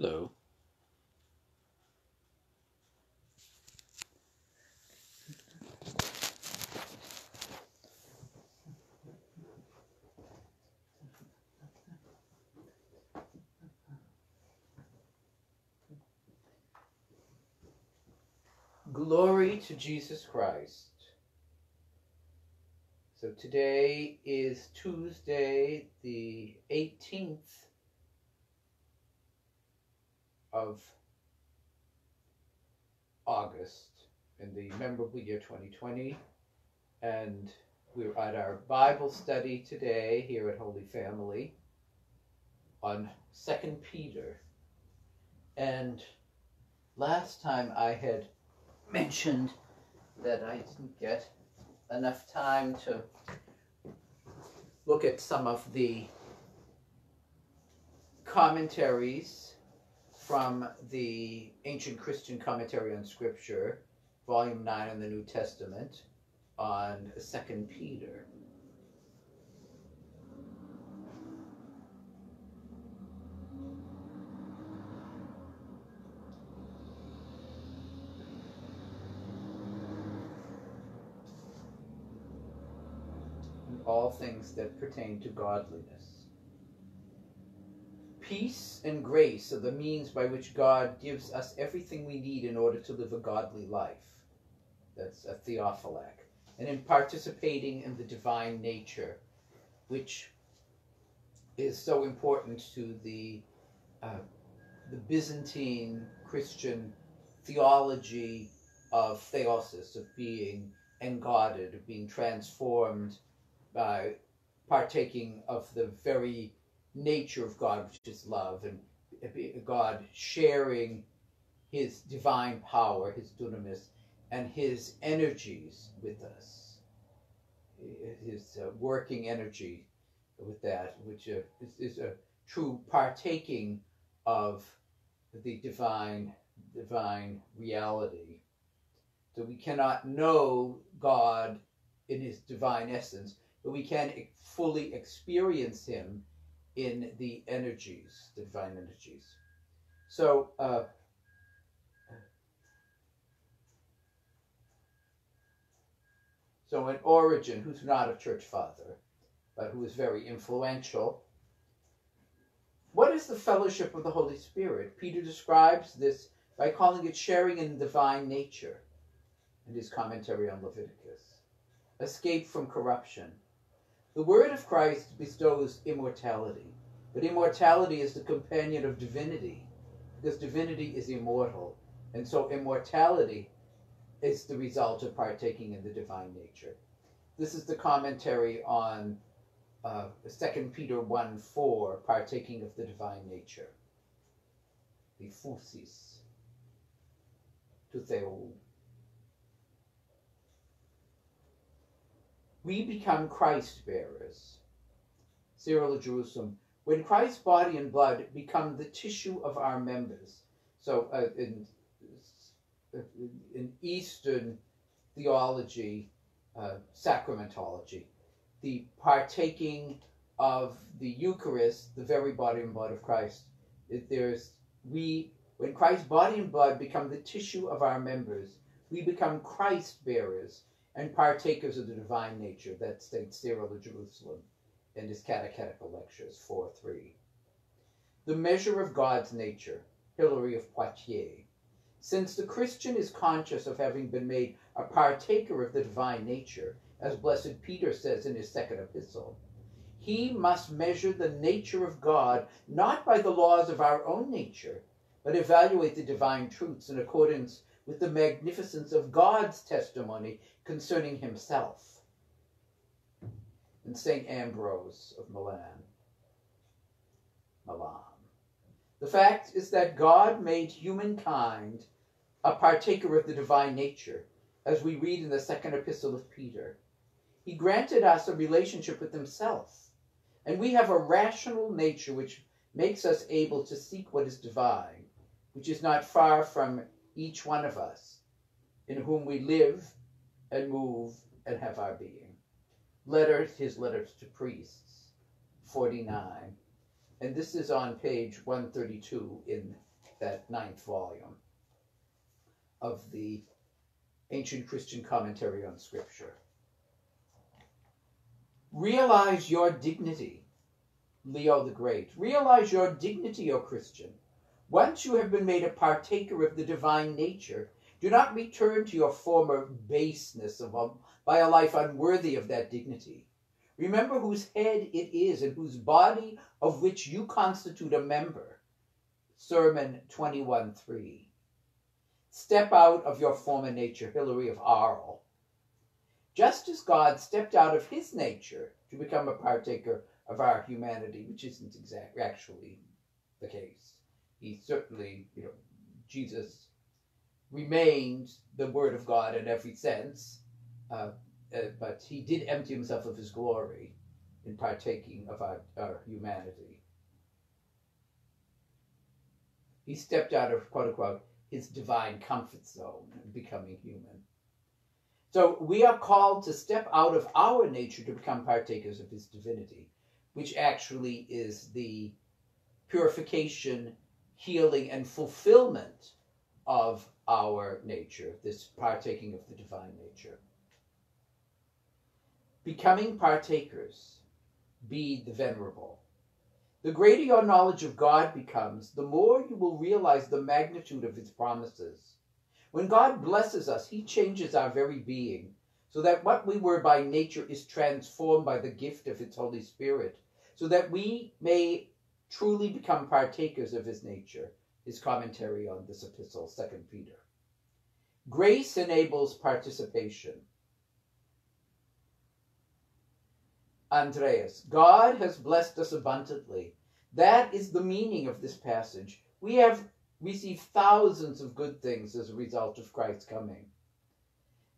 Hello. Glory to Jesus Christ. So today is Tuesday, the 18th of August in the memorable year 2020. And we're at our Bible study today here at Holy Family on Second Peter. And last time I had mentioned that I didn't get enough time to look at some of the commentaries from the Ancient Christian Commentary on Scripture, Volume 9 in the New Testament, on Second Peter. all things that pertain to godliness. Peace and grace are the means by which God gives us everything we need in order to live a godly life. That's a theophylact. And in participating in the divine nature, which is so important to the, uh, the Byzantine Christian theology of theosis, of being engodded, of being transformed by partaking of the very nature of God, which is love, and God sharing his divine power, his dunamis, and his energies with us, his uh, working energy with that, which uh, is, is, a true partaking of the divine divine reality. So we cannot know God in his divine essence but we can fully experience him in the energies, the divine energies. So, uh, so in Origen who's not a church father, but who is very influential, what is the fellowship of the Holy Spirit? Peter describes this by calling it sharing in divine nature in his commentary on Leviticus. Escape from corruption, the word of Christ bestows immortality, but immortality is the companion of divinity, because divinity is immortal, and so immortality is the result of partaking in the divine nature. This is the commentary on uh, 2 Peter 1 4, partaking of the divine nature. The phusis to theo we become Christ bearers. Cyril of Jerusalem. When Christ's body and blood become the tissue of our members. So uh, in, in Eastern theology, uh, sacramentology, the partaking of the Eucharist, the very body and blood of Christ, If there's we when Christ's body and blood become the tissue of our members, we become Christ bearers and partakers of the divine nature, that states Cyril of Jerusalem in his Catechetical Lectures 4 3. The measure of God's nature, Hilary of Poitiers. Since the Christian is conscious of having been made a partaker of the divine nature, as Blessed Peter says in his second epistle, he must measure the nature of God not by the laws of our own nature, but evaluate the divine truths in accordance with the magnificence of God's testimony concerning himself. And St. Ambrose of Milan. Milan. The fact is that God made humankind a partaker of the divine nature, as we read in the second epistle of Peter. He granted us a relationship with himself, and we have a rational nature which makes us able to seek what is divine, which is not far from each one of us, in whom we live and move and have our being. Letters, his letters to priests, 49. And this is on page 132 in that ninth volume of the Ancient Christian Commentary on Scripture. Realize your dignity, Leo the Great. Realize your dignity, O Christian. Once you have been made a partaker of the divine nature, do not return to your former baseness of a, by a life unworthy of that dignity. Remember whose head it is and whose body of which you constitute a member. Sermon 21 3. Step out of your former nature, Hilary of Arles. Just as God stepped out of his nature to become a partaker of our humanity, which isn't exactly actually the case. He certainly, you know, Jesus remained the Word of God in every sense, uh, uh, but he did empty himself of his glory in partaking of our, our humanity. He stepped out of, quote unquote, his divine comfort zone and becoming human. So we are called to step out of our nature to become partakers of his divinity, which actually is the purification, healing, and fulfillment of our nature, this partaking of the divine nature. Becoming partakers, Bede the venerable. The greater your knowledge of God becomes, the more you will realize the magnitude of his promises. When God blesses us, he changes our very being, so that what we were by nature is transformed by the gift of his Holy Spirit, so that we may truly become partakers of his nature. His commentary on this epistle, 2 Peter. Grace enables participation. Andreas, God has blessed us abundantly. That is the meaning of this passage. We have received thousands of good things as a result of Christ's coming.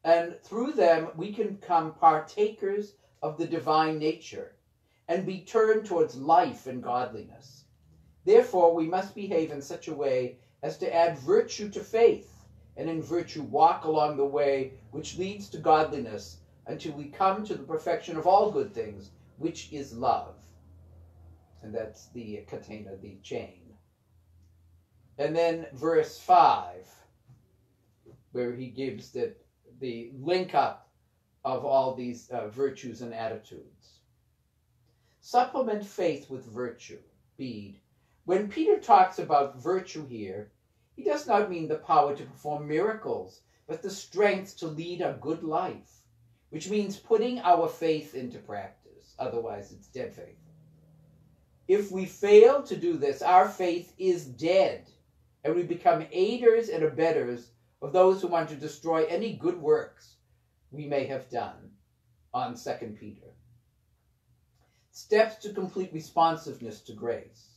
And through them, we can become partakers of the divine nature and be turned towards life and godliness. Therefore, we must behave in such a way as to add virtue to faith, and in virtue walk along the way which leads to godliness until we come to the perfection of all good things, which is love. And that's the catena, the chain. And then verse 5, where he gives that the link up of all these uh, virtues and attitudes. Supplement faith with virtue, Bede. When Peter talks about virtue here, he does not mean the power to perform miracles, but the strength to lead a good life which means putting our faith into practice. Otherwise, it's dead faith. If we fail to do this, our faith is dead, and we become aiders and abettors of those who want to destroy any good works we may have done on 2 Peter. Steps to complete responsiveness to grace.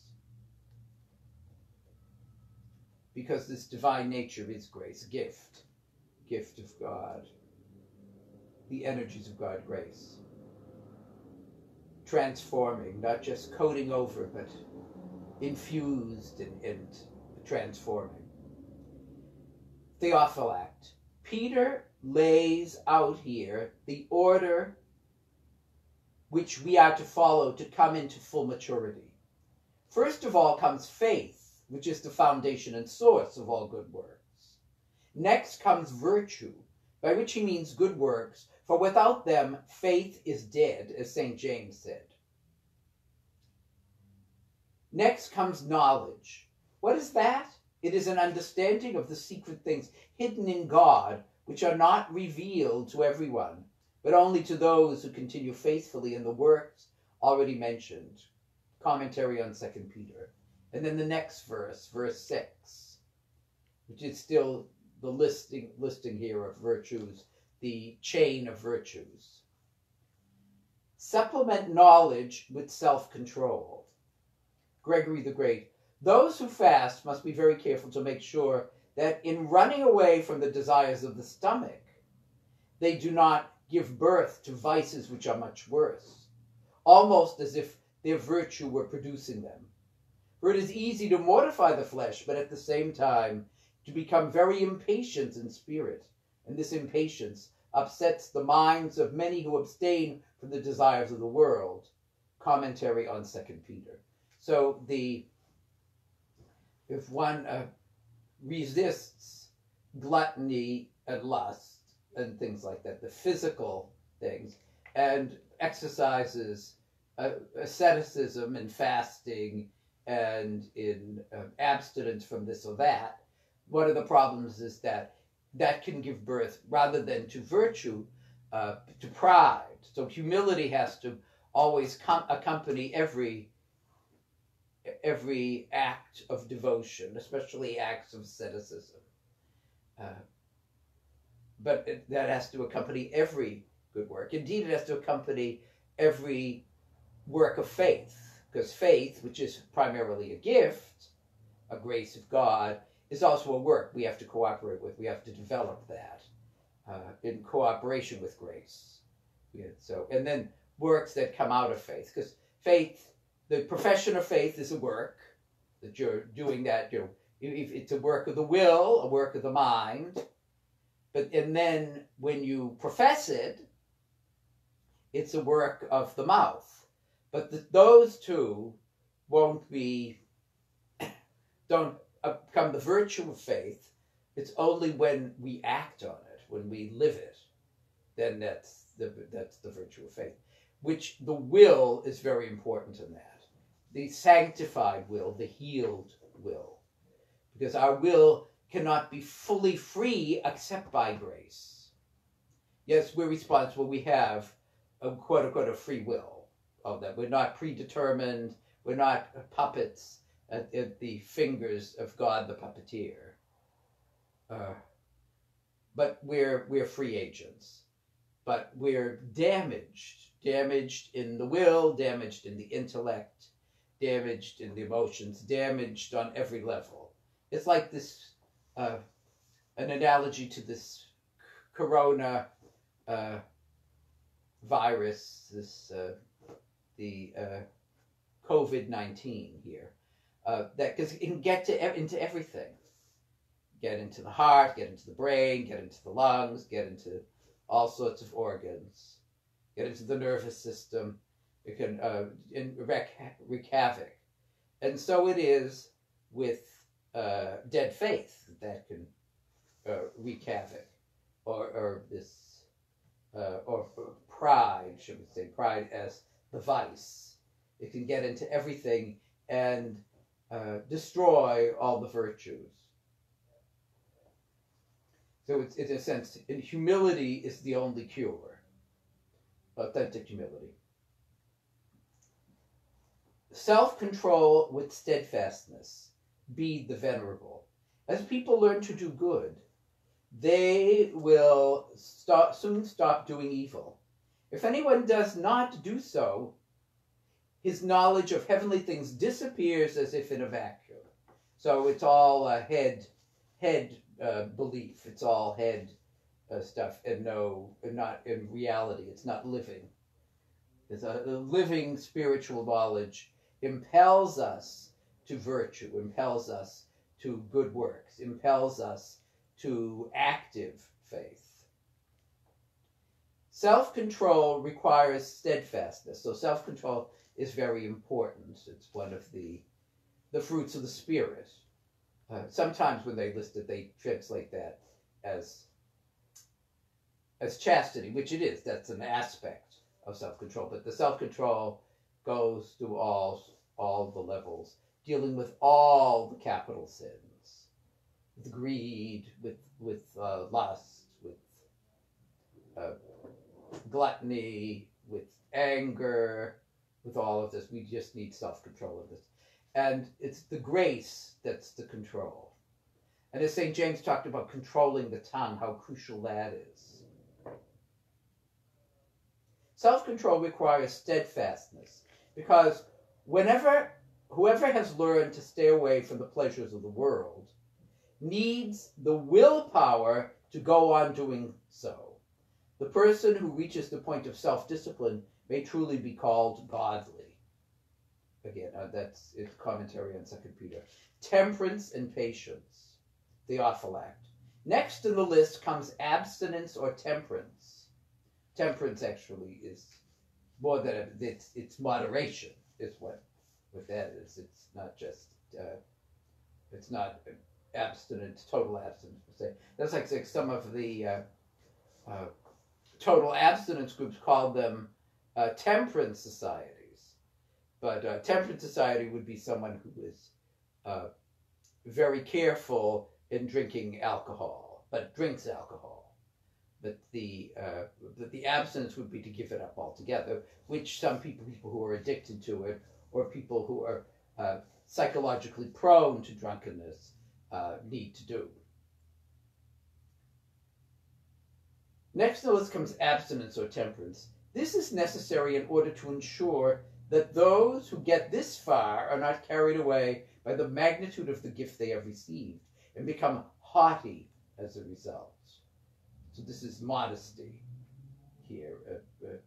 Because this divine nature is grace, gift, gift of God the energies of God grace. Transforming, not just coating over, but infused and, and transforming. Theophylact. Peter lays out here the order which we are to follow to come into full maturity. First of all comes faith, which is the foundation and source of all good works. Next comes virtue, by which he means good works, for without them, faith is dead, as St. James said. Next comes knowledge. What is that? It is an understanding of the secret things hidden in God, which are not revealed to everyone, but only to those who continue faithfully in the works already mentioned. Commentary on 2 Peter. And then the next verse, verse 6, which is still the listing, listing here of virtues the chain of virtues. Supplement knowledge with self control. Gregory the Great. Those who fast must be very careful to make sure that in running away from the desires of the stomach, they do not give birth to vices which are much worse, almost as if their virtue were producing them. For it is easy to mortify the flesh, but at the same time to become very impatient in spirit, and this impatience upsets the minds of many who abstain from the desires of the world. Commentary on Second Peter. So the if one uh, resists gluttony and lust and things like that, the physical things, and exercises uh, asceticism and fasting and in uh, abstinence from this or that, one of the problems is that that can give birth, rather than to virtue, uh, to pride. So humility has to always com- accompany every every act of devotion, especially acts of asceticism. Uh, but it, that has to accompany every good work. Indeed, it has to accompany every work of faith, because faith, which is primarily a gift, a grace of God, is also a work we have to cooperate with. We have to develop that uh, in cooperation with grace. Yeah, so, and then works that come out of faith, because faith, the profession of faith is a work that you're doing. That you know, if it's a work of the will, a work of the mind, but and then when you profess it, it's a work of the mouth. But the, those two won't be don't become the virtue of faith. It's only when we act on it, when we live it, then that's the that's the virtue of faith. Which the will is very important in that. The sanctified will, the healed will. Because our will cannot be fully free except by grace. Yes, we're responsible. We have a quote unquote a free will of that. We're not predetermined. We're not puppets at, at the fingers of God the puppeteer. Uh, but we're we're free agents. But we're damaged, damaged in the will, damaged in the intellect, damaged in the emotions, damaged on every level. It's like this, uh, an analogy to this corona uh, virus, this uh, the uh, COVID nineteen here that because it can get to into everything. Get into the heart get into the brain get into the lungs get into all sorts of organs. Get into the nervous system. It can wreak havoc. And so it is with uh, dead faith that can uh, wreak havoc or, or this uh, or, pride should we say pride as the vice it can get into everything and uh, destroy all the virtues. So it's, in a sense, humility is the only cure. Authentic humility. Self control with steadfastness. Bede the venerable. As people learn to do good, they will soon stop doing evil. If anyone does not do so, his knowledge of heavenly things disappears as if in a vacuum. So it's all a head head uh, belief. It's all head uh, stuff, and no, and not in reality. It's not living. It's a, a living spiritual knowledge impels us to virtue, impels us to good works, impels us to active faith. Self control requires steadfastness. So, self control is very important. It's one of the the fruits of the spirit. Uh, sometimes when they list it, they translate that as as chastity, which it is. That's an aspect of self control, but the self control goes through all all the levels, dealing with all the capital sins, with greed, with with uh, lust, with uh, gluttony, with anger, with all of this. We just need self control of this. And it's the grace that's the control. And as St. James talked about controlling the tongue, how crucial that is. Self control requires steadfastness because whenever whoever has learned to stay away from the pleasures of the world needs the willpower to go on doing so. The person who reaches the point of self discipline may truly be called godly. Again, uh, that's its commentary on Second Peter. Temperance and patience, Theophylact. Next in the list comes abstinence or temperance. Temperance actually is more than a, it's it's moderation is what what that is. It's not just uh, it's not abstinence, total abstinence per se. That's like, like some of the uh, uh, total abstinence groups called them uh, temperance societies. But uh, temperance society would be someone who is uh, very careful in drinking alcohol, but drinks alcohol. But the the abstinence would be to give it up altogether, which some people people who are addicted to it or people who are uh, psychologically prone to drunkenness uh, need to do. Next on the list comes abstinence or temperance. This is necessary in order to ensure that those who get this far are not carried away by the magnitude of the gift they have received and become haughty as a result. So this is modesty here. Uh, uh,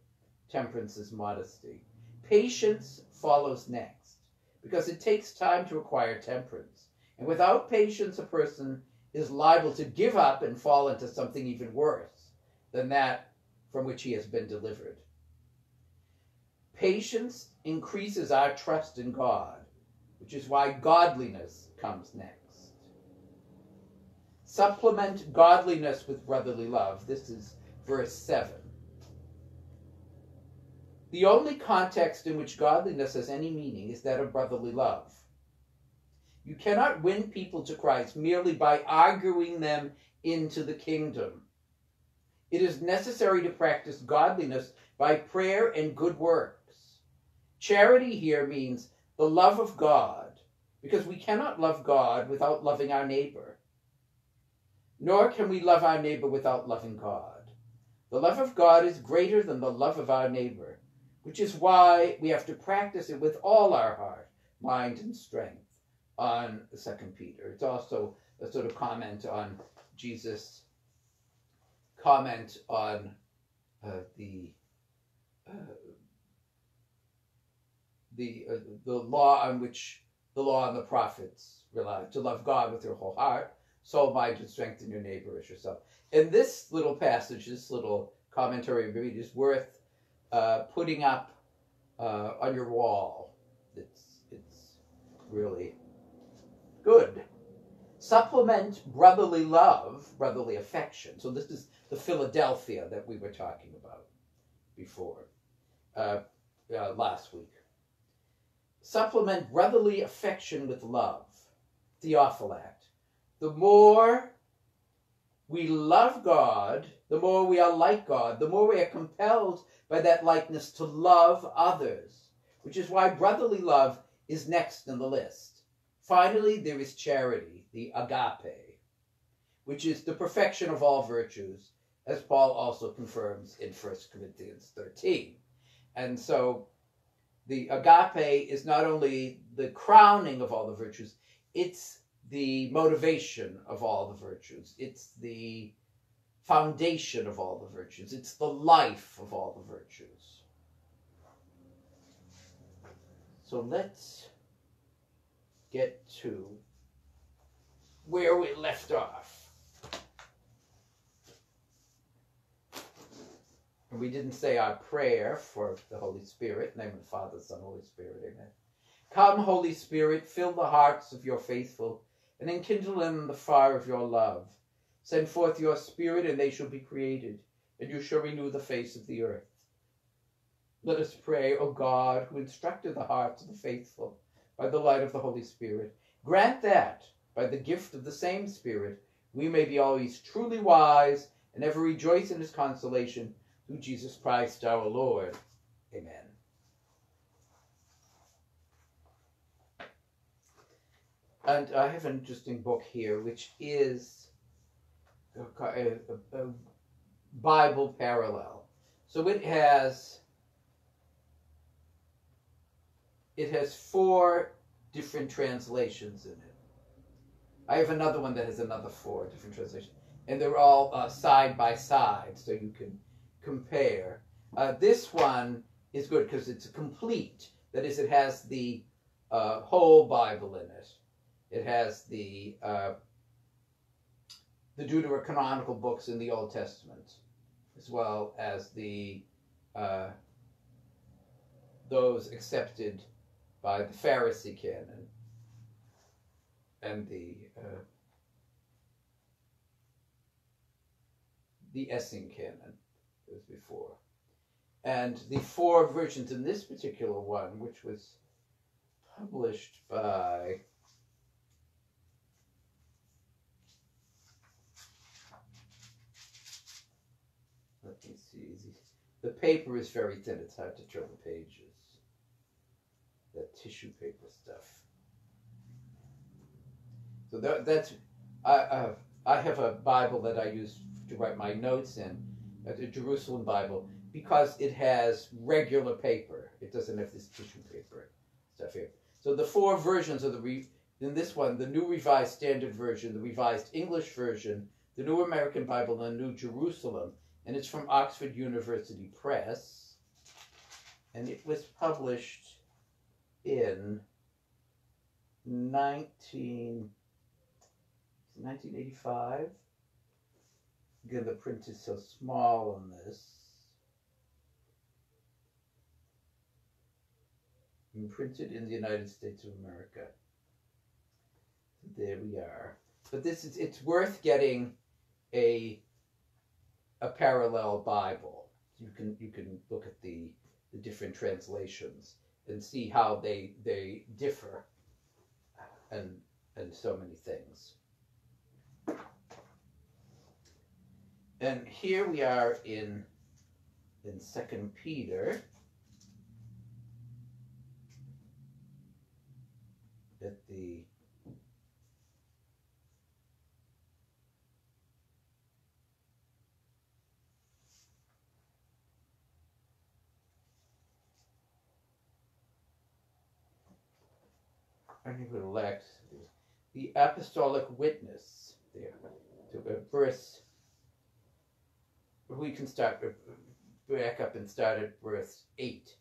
temperance is modesty. Patience follows next because it takes time to acquire temperance. And without patience, a person is liable to give up and fall into something even worse than that from which he has been delivered. Patience increases our trust in God, which is why godliness comes next. Supplement godliness with brotherly love. This is verse 7. The only context in which godliness has any meaning is that of brotherly love. You cannot win people to Christ merely by arguing them into the kingdom. It is necessary to practice godliness by prayer and good works. Charity here means the love of God, because we cannot love God without loving our neighbor. Nor can we love our neighbor without loving God. The love of God is greater than the love of our neighbor, which is why we have to practice it with all our heart, mind, and strength on Second Peter. It's also a sort of comment on Jesus' comment on uh, the uh, the uh, the law on which the law and the prophets rely to love God with your whole heart, soul, mind, and strength, and your neighbor as yourself. And this little passage, this little commentary read is worth uh, putting up uh, on your wall. It's it's really good. Supplement brotherly love, brotherly affection. So this is the Philadelphia that we were talking about before, uh, uh, last week. Supplement brotherly affection with love, Theophylact. The more we love God, the more we are like God, the more we are compelled by that likeness to love others, which is why brotherly love is next in the list. Finally, there is charity, the agape, which is the perfection of all virtues, as Paul also confirms in 1 Corinthians 13. And so the agape is not only the crowning of all the virtues, it's the motivation of all the virtues. It's the foundation of all the virtues. It's the life of all the virtues. So let's get to where we left off. And we didn't say our prayer for the Holy Spirit, name of the Father, Son, Holy Spirit, amen. Come, Holy Spirit, fill the hearts of your faithful, and enkindle in them the fire of your love. Send forth your Spirit, and they shall be created, and you shall renew the face of the earth. Let us pray, O God, who instructed the hearts of the faithful by the light of the Holy Spirit. Grant that, by the gift of the same Spirit, we may be always truly wise and ever rejoice in his consolation through Jesus Christ our Lord. Amen. And I have an interesting book here, which is a, a, a Bible parallel. So it has it has four different translations in it. I have another one that has another four different translations, and they're all uh, side by side, so you can compare. Uh, this one is good because it's complete. That is, it has the uh, whole Bible in it. It has the uh, the deuterocanonical books in the Old Testament, as well as the uh, those accepted by the Pharisee canon. and the uh, the Essene canon as before. And the four versions in this particular one, which was published by let me see the paper is very thin it's hard to turn the pages. That tissue paper stuff. So that, that's I, uh, I have a bible that i use to write my notes in a jerusalem bible because it has regular paper. It doesn't have this tissue paper stuff here. So the four versions of the re- in this one, the New Revised Standard Version, the Revised English Version, the New American Bible, and the New Jerusalem, and it's from Oxford University Press, and it was published in 19, 1985. Again, the print is so small on this. Imprinted in the United States of America. There we are. But this is it's worth getting a a parallel Bible. You can you can look at the the different translations and see how they they differ uh, and and so many things. And here we are in in Second Peter. at the We elect the apostolic witness there. To uh, verse, we can start uh, back up and start at verse 8.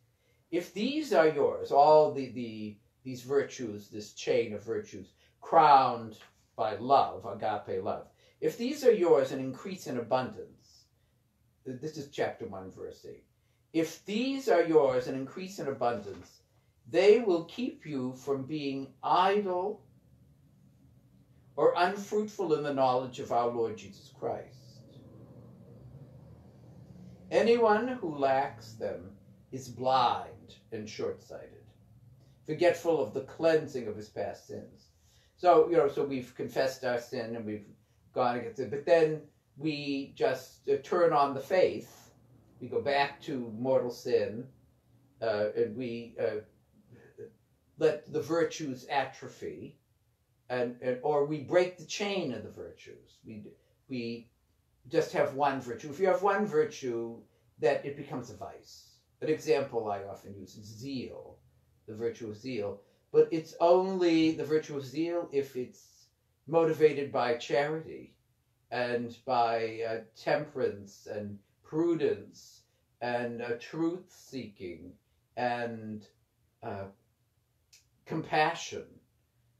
If these are yours, all the, the these virtues, this chain of virtues, crowned by love, agape love. If these are yours and increase in abundance, this is chapter 1, verse 8. If these are yours and increase in abundance, they will keep you from being idle or unfruitful in the knowledge of our Lord Jesus Christ. Anyone who lacks them is blind and short sighted forgetful of the cleansing of his past sins. So, you know, so we've confessed our sin and we've gone against it, but then we just uh, turn on the faith. We go back to mortal sin, uh, and we uh, let the virtues atrophy, and, and or we break the chain of the virtues. We we just have one virtue. If you have one virtue, that it becomes a vice. An example I often use is zeal the virtue of zeal. But it's only the virtue of zeal if it's motivated by charity and by uh, temperance and prudence and uh, truth seeking and uh, compassion,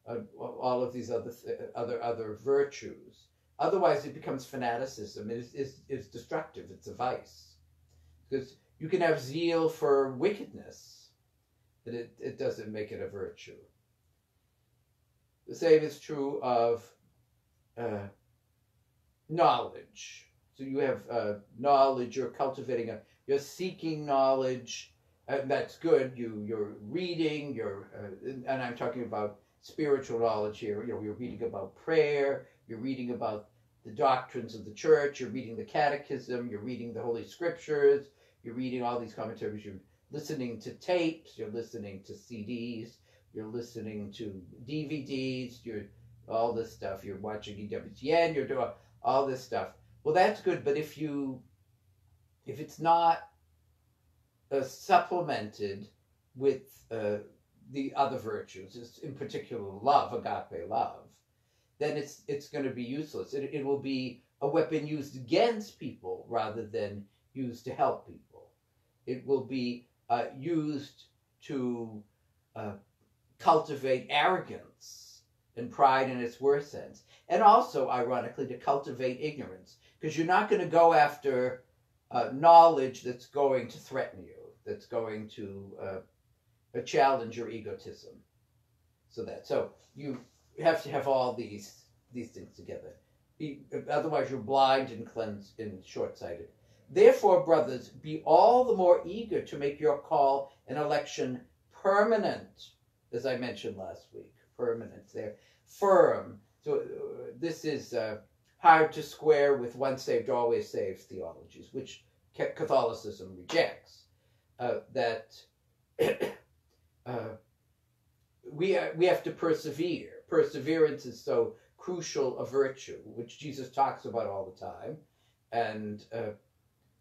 uh, all of these other th- other other virtues. Otherwise, it becomes fanaticism. It is, is, destructive. It's a vice because you can have zeal for wickedness but it, it doesn't make it a virtue. The same is true of uh, knowledge. So you have uh, knowledge, you're cultivating a, you're seeking knowledge, and that's good. You you're reading, you're, uh, and I'm talking about spiritual knowledge here. You know, you're reading about prayer, you're reading about the doctrines of the church, you're reading the catechism, you're reading the Holy Scriptures, you're reading all these commentaries, you're listening to tapes, you're listening to CDs, you're listening to DVDs, you're all this stuff, you're watching EWTN, you're doing all this stuff. Well, that's good, but if you, if it's not uh, supplemented with uh, the other virtues, in particular love, agape love, then it's it's going to be useless. It, it will be a weapon used against people rather than used to help people. It will be uh, used to uh, cultivate arrogance and pride in its worst sense, and also, ironically, to cultivate ignorance, because you're not going to go after uh, knowledge that's going to threaten you, that's going to uh, challenge your egotism. So that so you have to have all these these things together. Otherwise, you're blind and cleansed and short-sighted. Therefore, brothers, be all the more eager to make your call and election permanent, as I mentioned last week. Permanent there, firm. So uh, this is uh, hard to square with once saved, always saved theologies, which Catholicism rejects. Uh, that uh, we uh, we have to persevere. Perseverance is so crucial a virtue, which Jesus talks about all the time, and uh,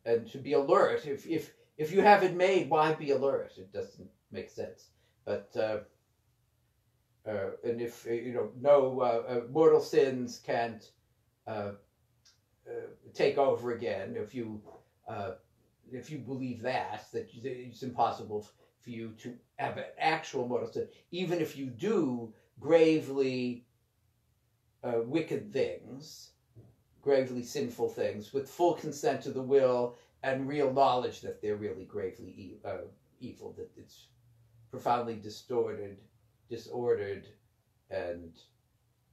and to be alert. If if if you have it made, why be alert? It doesn't make sense. But uh, uh, and if you know no mortal sins can't take over again, if you if you believe that that it's impossible for you to have an actual mortal sin, even if you do gravely uh, wicked things, gravely sinful things, with full consent to the will and real knowledge that they're really gravely e- uh, evil, that it's profoundly distorted, disordered, and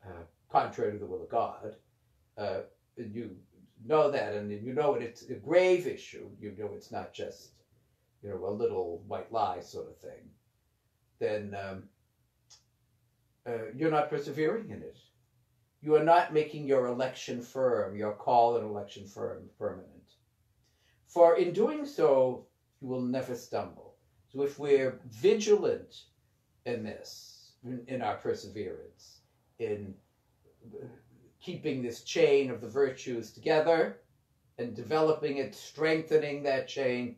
uh, contrary to the will of God. Uh, you know that, and you know it, it's a grave issue. You know it's not just you know a little white lie sort of thing. Then um, uh, you're not persevering in it. You are not making your election firm, your call and election firm permanent. For in doing so, you will never stumble. So if we're vigilant in this, in, in our perseverance, in keeping this chain of the virtues together and developing it, strengthening that chain,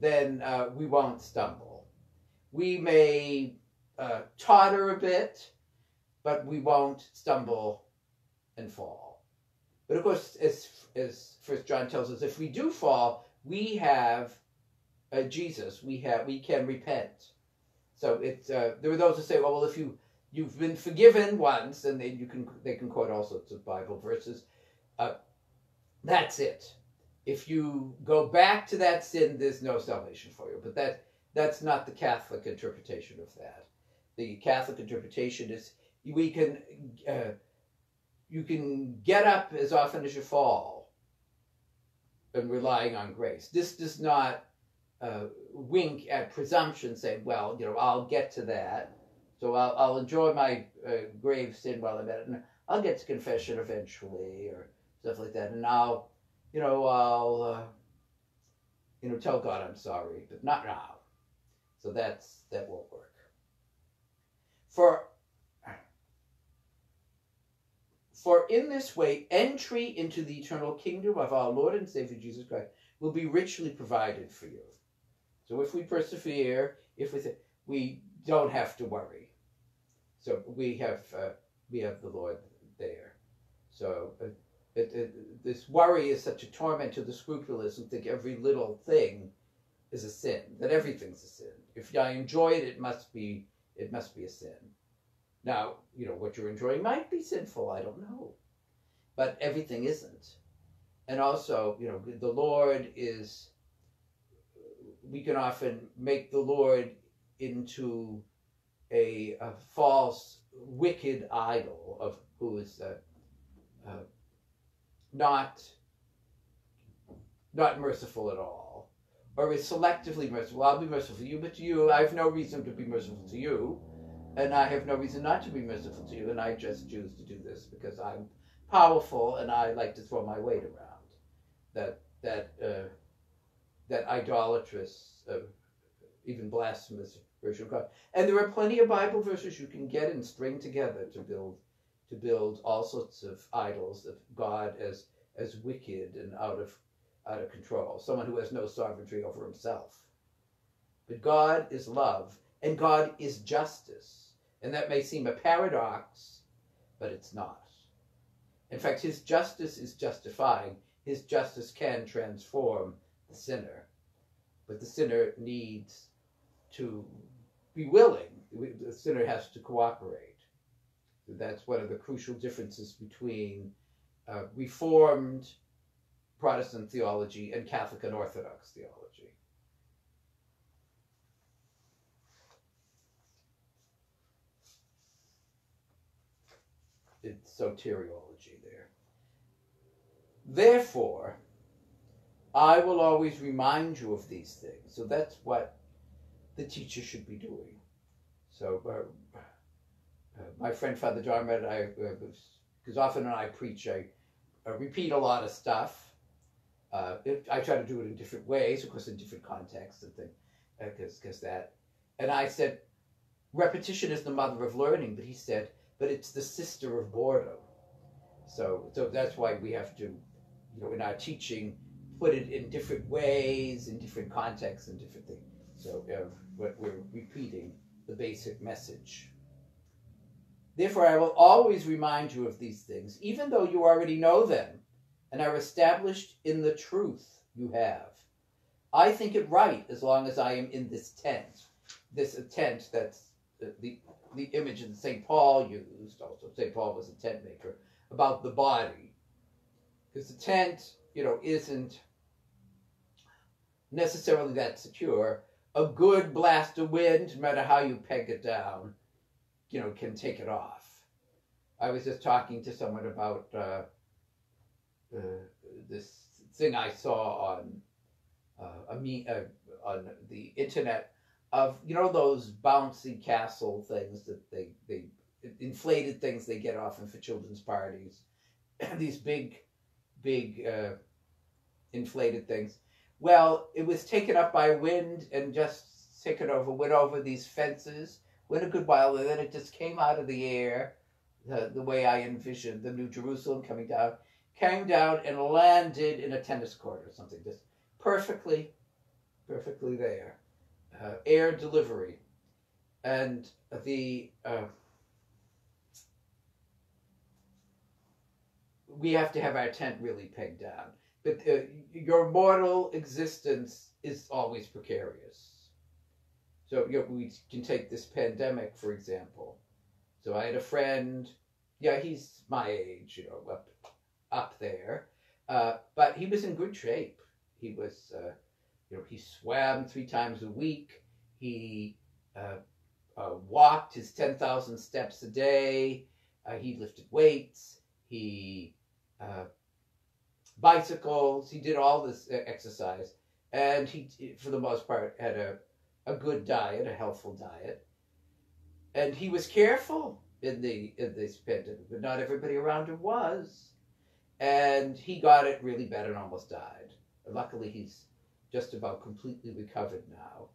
then uh, we won't stumble. We may uh, totter a bit, but we won't stumble and fall. But of course, as as First John tells us, if we do fall, we have uh, Jesus. We have we can repent. So it's uh, there are those who say, well, well, if you you've been forgiven once, and then you can they can quote all sorts of Bible verses. Uh, that's it. If you go back to that sin, there's no salvation for you. But that that's not the Catholic interpretation of that. The Catholic interpretation is we can uh, you can get up as often as you fall and relying on grace. This does not uh, wink at presumption, saying, well, you know, I'll get to that. So I'll, I'll enjoy my uh, grave sin while I'm at it. And I'll get to confession eventually or stuff like that. And I'll, you know, I'll, uh, you know, tell God I'm sorry, but not now. So that's, that won't work. For For in this way, entry into the eternal kingdom of our Lord and Savior Jesus Christ will be richly provided for you. So if we persevere, if we we don't have to worry. So we have uh, we have the Lord there. So uh, it, it, this worry is such a torment to the scrupulous who think every little thing is a sin. That everything's a sin. If I enjoy it, it must be it must be a sin. Now, you know, what you're enjoying might be sinful, I don't know. But everything isn't. And also, you know, the Lord is, we can often make the Lord into a, a false, wicked idol of who is uh, not not merciful at all, or is selectively merciful. I'll be merciful to you, but to you, I have no reason to be merciful to you and I have no reason not to be merciful to you, and I just choose to do this because I'm powerful and I like to throw my weight around. That that uh, that idolatrous, uh, even blasphemous version of God. And there are plenty of Bible verses you can get and string together to build to build all sorts of idols of God as as wicked and out of out of control, someone who has no sovereignty over himself. But God is love, and God is justice. And that may seem a paradox, but it's not. In fact, his justice is justifying. His justice can transform the sinner. But the sinner needs to be willing. The sinner has to cooperate. That's one of the crucial differences between uh, Reformed Protestant theology and Catholic and Orthodox theology. it's soteriology there. Therefore, I will always remind you of these things. So that's what the teacher should be doing. So, uh, uh, my friend Father and I, because uh, often when I preach, I repeat a lot of stuff. Uh, it, I try to do it in different ways, of course, in different contexts and things, because because that. And I said, repetition is the mother of learning, but he said, but it's the sister of boredom. So so that's why we have to, you know, in our teaching, put it in different ways, in different contexts, and different things. So uh, we're repeating the basic message. Therefore, I will always remind you of these things, even though you already know them and are established in the truth you have. I think it right as long as I am in this tent. This tent that's uh, the, the image that St. Paul used, also St. Paul was a tent maker, about the body. Because the tent, you know, isn't necessarily that secure. A good blast of wind, no matter how you peg it down, you know, can take it off. I was just talking to someone about uh, uh, this thing I saw on uh, a me uh, on the internet of you know those bouncy castle things that they they inflated things they get often for children's parties, these big big uh, inflated things. Well, it was taken up by wind and just taken over, went over these fences went a good while, and then it just came out of the air, the, the way I envisioned the New Jerusalem coming down, came down and landed in a tennis court or something, just perfectly, perfectly there. Uh, air delivery. And the uh, we have to have our tent really pegged down. But uh, your mortal existence is always precarious. So you know, we can take this pandemic for example. So I had a friend, yeah, he's my age, you know, up up there, uh, but he was in good shape. He was, uh, you know, he swam three times a week. He uh, uh walked his ten thousand steps a day. Uh, he lifted weights. He bicycles. He did all this exercise, and he, for the most part, had a a good diet, a healthful diet. And he was careful in the in this pandemic, but not everybody around him was. And he got it really bad and almost died. luckily, he's just about completely recovered now,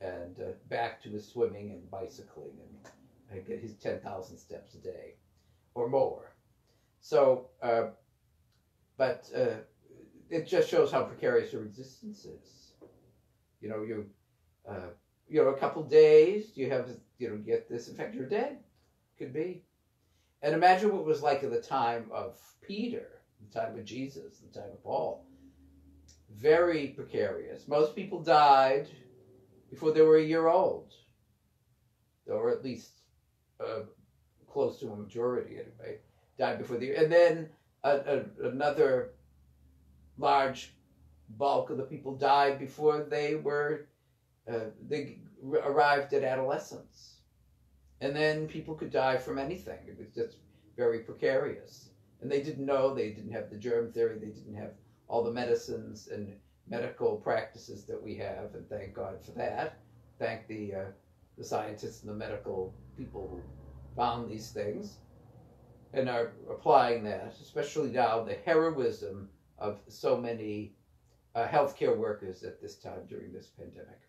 and uh, back to his swimming and bicycling and uh, get his ten thousand steps a day, or more. So, uh, but uh, it just shows how precarious your existence is. You know, you uh, you know, a couple days, you have, you know, get this. In fact, you're dead. Could be. And imagine what it was like at the time of Peter, the time of Jesus, the time of Paul. Very precarious. Most people died before they were a year old, or at least uh, close to a majority anyway, died before the year. And then a, a, another large bulk of the people died before they were uh, they arrived at adolescence. And then people could die from anything. It was just very precarious. And they didn't know, they didn't have the germ theory, they didn't have all the medicines and medical practices that we have, and thank God for that. Thank the, uh, the scientists and the medical people who found these things and are applying that, especially now the heroism of so many uh, healthcare workers at this time during this pandemic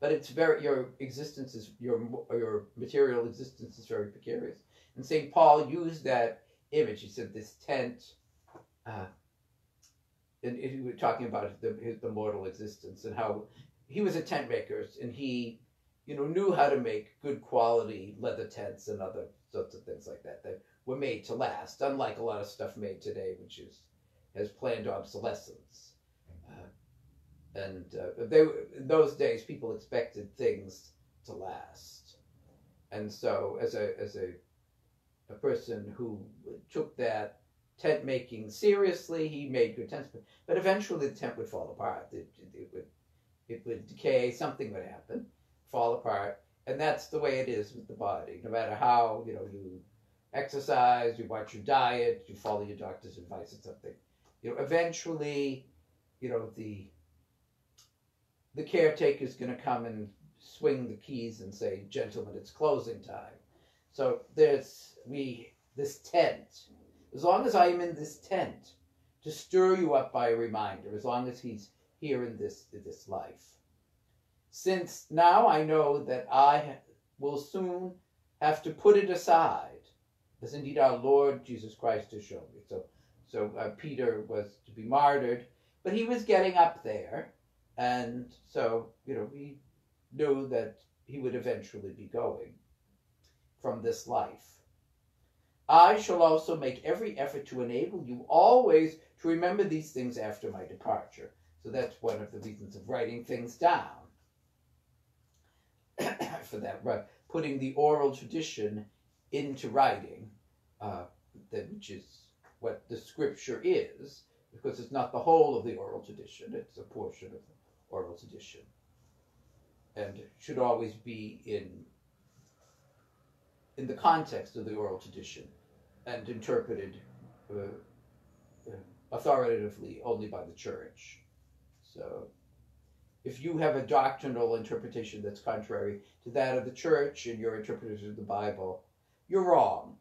but it's very your existence is your your material existence is very precarious. And Saint Paul used that image. He said this tent, uh, and he was talking about the the mortal existence and how he was a tent maker and he, you know, knew how to make good quality leather tents and other sorts of things like that that were made to last. Unlike a lot of stuff made today, which is has planned obsolescence and uh, they in those days people expected things to last, and so as a as a a person who took that tent making seriously, he made good tents, but, but eventually the tent would fall apart. It, it, it would it would decay. Something would happen, fall apart, and that's the way it is with the body. No matter how you know you exercise, you watch your diet, you follow your doctor's advice or something. You know, eventually, you know, the the caretaker is going to come and swing the keys and say, "Gentlemen, it's closing time." So there's we this tent. As long as I am in this tent, to stir you up by a reminder. As long as he's here in this in this life. Since now I know that I will soon have to put it aside, as indeed our Lord Jesus Christ has shown me. So, so uh, Peter was to be martyred, but he was getting up there, and so you know he knew that he would eventually be going from this life. I shall also make every effort to enable you always to remember these things after my departure. So that's one of the reasons of writing things down. For that, right, putting the oral tradition into writing, uh, that, which is what the scripture is, because it's not the whole of the oral tradition, it's a portion of the oral tradition. And should always be in in the context of the oral tradition and interpreted uh, uh, authoritatively only by the church. So, if you have a doctrinal interpretation that's contrary to that of the church and your interpretation of the Bible, you're wrong.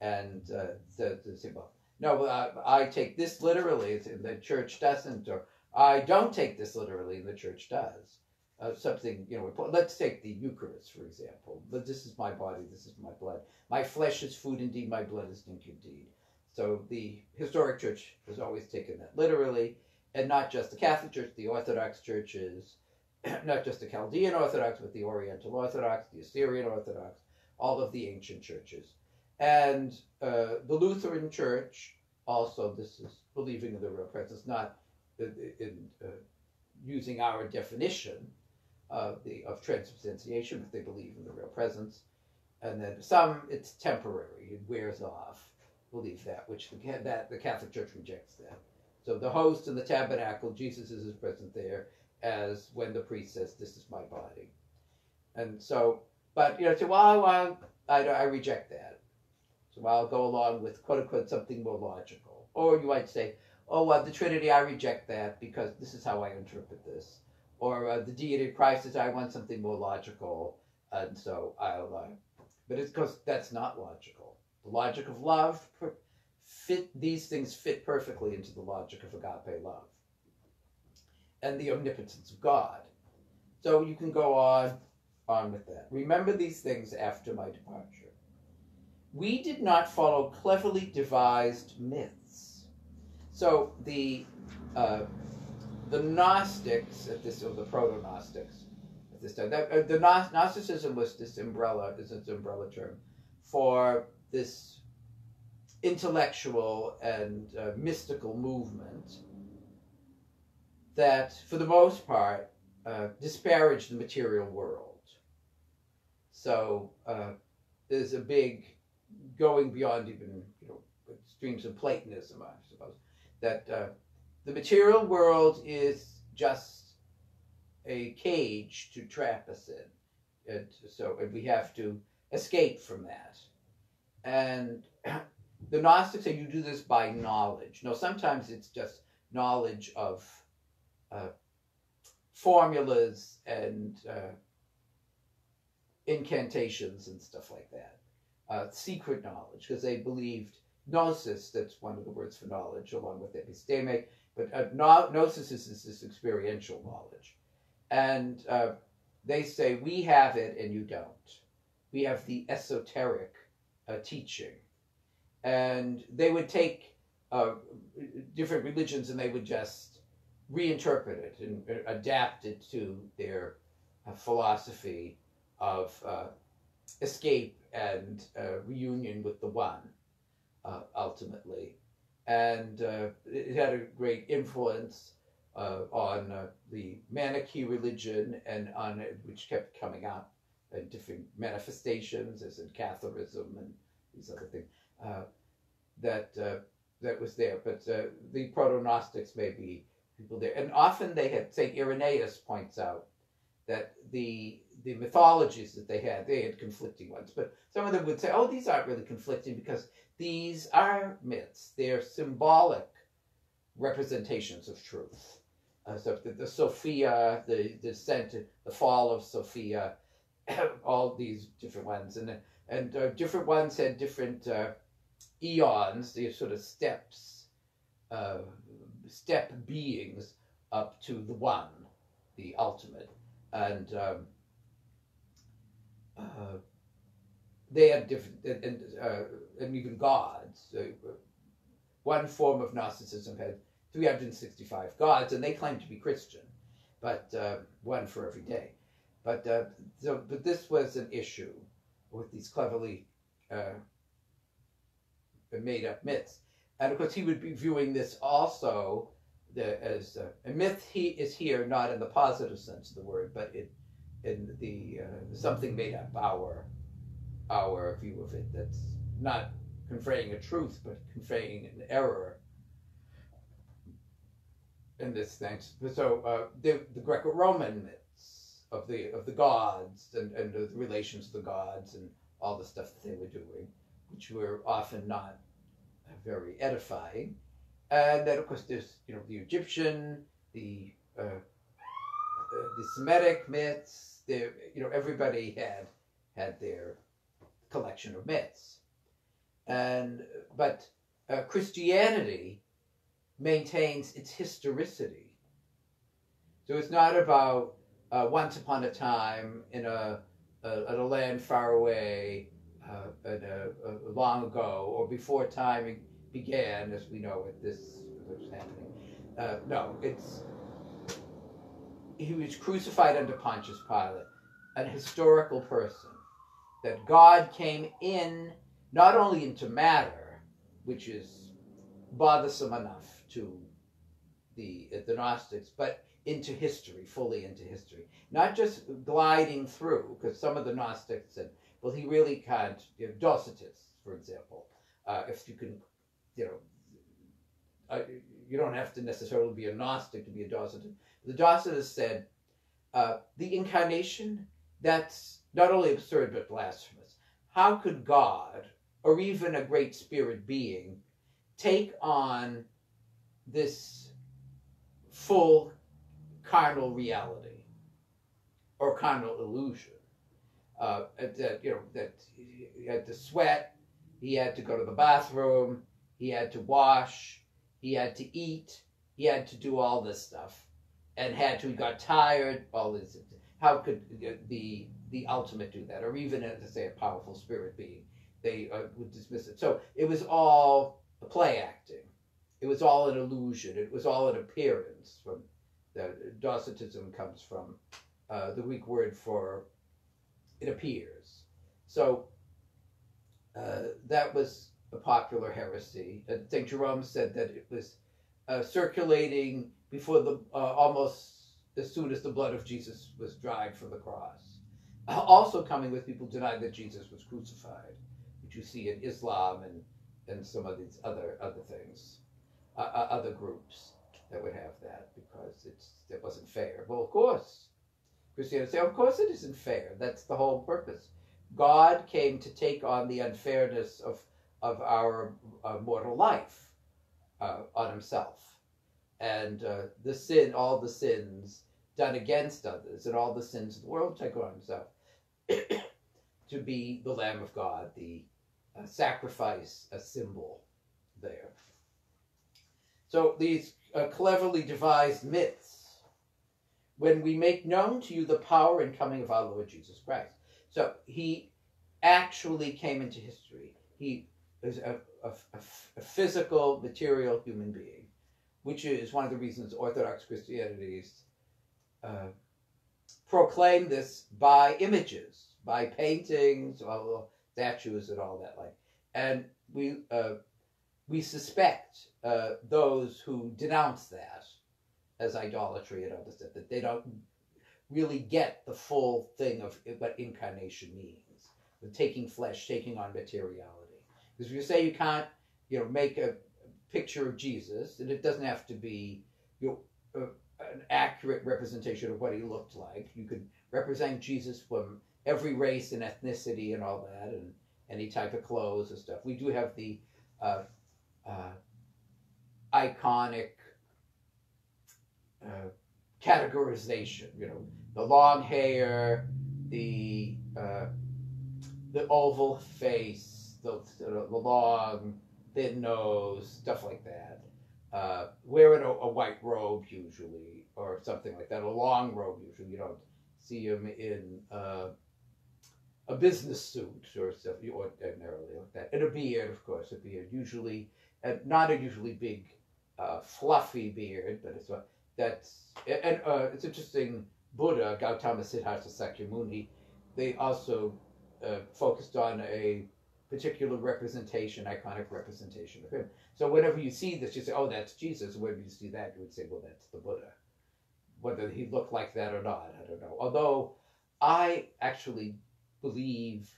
And uh, the, the say, no, uh, I take this literally, and the church doesn't, or I don't take this literally, and the church does. Uh, something, you know, let's take the Eucharist, for example. But this is my body, this is my blood. My flesh is food indeed, my blood is drink indeed. So the historic church has always taken that literally, and not just the Catholic Church, the Orthodox churches, not just the Chaldean Orthodox, but the Oriental Orthodox, the Assyrian Orthodox, all of the ancient churches. And uh, the Lutheran Church also, this is believing in the real presence, not in, in uh, using our definition of, the, of transubstantiation, but they believe in the real presence. And then some, it's temporary, it wears off believe that, which the, that the Catholic Church rejects that. So the host and the tabernacle, Jesus is present there as when the priest says, "This is my body," and so, but you know, so well, well I, I reject that. So I'll go along with quote unquote something more logical, or you might say, "Oh, well, the Trinity, I reject that because this is how I interpret this," or uh, the deity of Christ is I want something more logical, and so I'll. Uh, but it's because that's not logical. The logic of love fit these things fit perfectly into the logic of agape love and the omnipotence of God. So you can go on on with that. Remember these things after my departure. We did not follow cleverly devised myths. So the uh, the Gnostics at this, or the proto-Gnostics at this time, that, uh, the Gnosticism was this umbrella, is umbrella term for this intellectual and uh, mystical movement that, for the most part, uh, disparaged the material world. So uh, there's a big going beyond even you know streams of Platonism, I suppose, that uh, the material world is just a cage to trap us in, and so and we have to escape from that. And the Gnostics say you do this by knowledge. No, sometimes it's just knowledge of uh, formulas and uh, incantations and stuff like that. Uh, secret knowledge, because they believed gnosis, that's one of the words for knowledge, along with episteme, but uh, gnosis is, is this experiential knowledge. And uh, they say, we have it and you don't. We have the esoteric uh, teaching. And they would take uh, different religions and they would just reinterpret it and uh, adapt it to their uh, philosophy of uh, escape and uh, reunion with the One, ultimately. And it had a great influence on the Manichaean religion and on which kept coming up and different manifestations, as in Catharism and these other things, uh, that uh, that was there. But uh, the proto Gnostics may be people there, and often they had Saint Irenaeus points out that the the mythologies that they had, they had conflicting ones, but some of them would say, oh, these aren't really conflicting because these are myths. They're symbolic representations of truth. Uh, so the, the Sophia, the, descent, the fall of Sophia, all these different ones, and and uh, different ones had different uh, eons, these sort of steps, uh, step beings up to the one, the ultimate, and um, uh, they had different and uh, and even gods. one form of Gnosticism had 365 gods, and they claimed to be Christian, but uh, one for every day. But uh, so, but this was an issue with these cleverly uh, made up myths, and of course he would be viewing this also the, as uh, a myth. He is here not in the positive sense of the word, but in in the uh, something made up our our view of it. That's not conveying a truth, but conveying an error in this thing. So uh, the, the Greco-Roman myths of the of the gods and, and the relations of the gods and all the stuff that they were doing, which were often not very edifying. And then, of course, there's you know the Egyptian, the uh, the Semitic myths. You know everybody had had their collection of myths, and but uh, Christianity maintains its historicity. So it's not about uh, once upon a time in a, a, a land far away, Uh, uh, uh, long ago, or before time began, as we know it, this was happening. Uh, no, it's he was crucified under Pontius Pilate, an historical person. That God came in not only into matter, which is bothersome enough, to the the Gnostics, but into history, fully into history, not just gliding through. Because some of the Gnostics said, "Well, he really can't." You know, Docetists, for example, uh, if you can, you know, uh, you don't have to necessarily be a Gnostic to be a Docetist. The Docetists said uh, the incarnation that's not only absurd but blasphemous. How could God or even a great spirit being take on this full carnal reality or carnal illusion. Uh, that you know that he had to sweat, he had to go to the bathroom, he had to wash, he had to eat, he had to do all this stuff, and had to he got tired. All this. How could the the ultimate do that, or even as I say a powerful spirit being? They uh, would dismiss it. So it was all play acting it was all an illusion. It was all an appearance. From the Docetism comes from uh, the Greek word for it appears. So uh, that was a popular heresy. Uh, St. Jerome said that it was uh, circulating before the uh, almost as soon as the blood of Jesus was dried from the cross. Also coming with people denied that Jesus was crucified, which you see in Islam and, and some of these other other things uh, other groups that would have that because it's it wasn't fair. Well, of course, Christianity say, of course it isn't fair. That's the whole purpose. God came to take on the unfairness of of our uh, mortal life uh, on Himself, and uh, the sin, all the sins done against others, and all the sins of the world take on Himself to be the Lamb of God, the uh, sacrifice, a symbol there. So these uh, cleverly devised myths, when we make known to you the power and coming of our Lord Jesus Christ. So he actually came into history. He is a, a, a physical, material human being, which is one of the reasons Orthodox Christianity uh, proclaim this by images, by paintings, statues, and all that like. And we uh, we suspect uh, those who denounce that as idolatry and other stuff, that they don't really get the full thing of what incarnation means, the taking flesh, taking on materiality. Because if you say you can't, you know, make a picture of Jesus, and it doesn't have to be, you know, uh, an accurate representation of what he looked like. You could represent Jesus from every race and ethnicity and all that, and any type of clothes and stuff. We do have the uh, uh, iconic uh, categorization. You know, the long hair, the uh, the oval face, the, the long thin nose, stuff like that. Uh, wearing a, a, white robe usually, or something like that, a long robe usually. You don't see him in uh, a business suit or stuff, ordinarily like that. And a beard, of course, a beard. Usually, not a usually big, uh, fluffy beard, but it's a, that's and uh, it's interesting. Buddha Gautama Siddhartha Sakyamuni, they also uh, focused on a particular representation, iconic representation of him. So whenever you see this, you say, "Oh, that's Jesus." Whenever you see that, you would say, "Well, that's the Buddha." Whether he looked like that or not, I don't know. Although I actually believe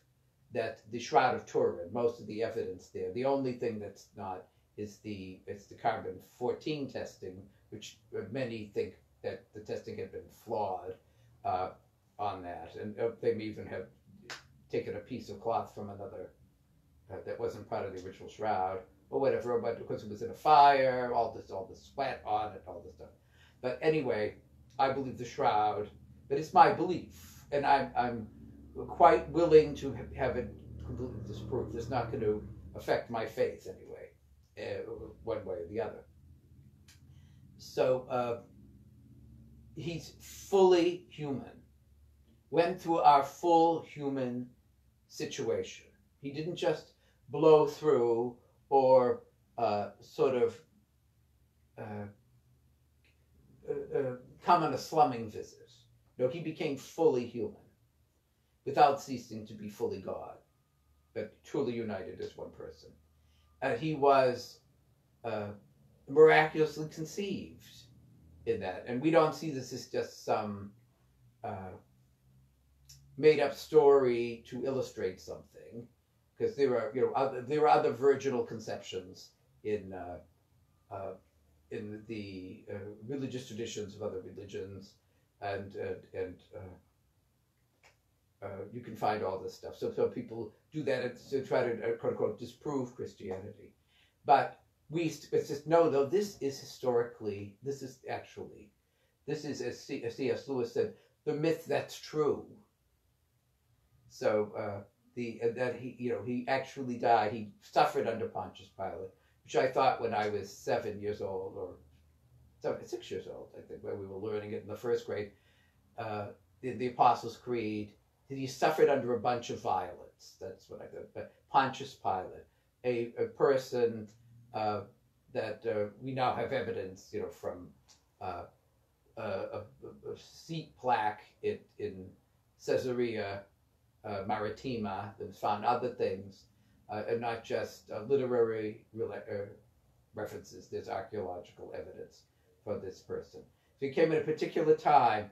that the Shroud of Turin, most of the evidence there, the only thing that's not is the it's the carbon fourteen testing, which many think that the testing had been flawed uh, on that, and uh, they may even have taken a piece of cloth from another uh, that wasn't part of the original shroud or whatever, but because it was in a fire, all this, all the sweat on it, all this stuff. But anyway, I believe the shroud, but it's my belief, and I'm I'm quite willing to have it completely disproved. It's not going to affect my faith anyway, uh, one way or the other. So uh, he's fully human, went through our full human situation. He didn't just blow through or uh, sort of uh, uh, uh, come on a slumming visit. No, he became fully human without ceasing to be fully God, but truly united as one person. And he was uh, miraculously conceived in that. And we don't see this as just some uh, made up story to illustrate something, because there are you know other, there are other virginal conceptions in uh, uh, in the uh, religious traditions of other religions, and and uh, uh, you can find all this stuff. So so people do that to try to quote unquote disprove Christianity, but we it's just no though this is historically this is actually this is as C.S. Lewis said the myth that's true. So uh, the uh, that he you know he actually died he suffered under Pontius Pilate, which I thought when I was seven years old or seven, six years old I think when we were learning it in the first grade, uh, in the Apostles' Creed, he suffered under a bunch of violence. That's what I thought. But Pontius Pilate, a, a person uh, that uh, we now have evidence, you know, from uh, a, a, a, seat plaque in, in Caesarea uh, Maritima that found other things, uh, and not just literary references. There's archaeological evidence for this person. So he came at a particular time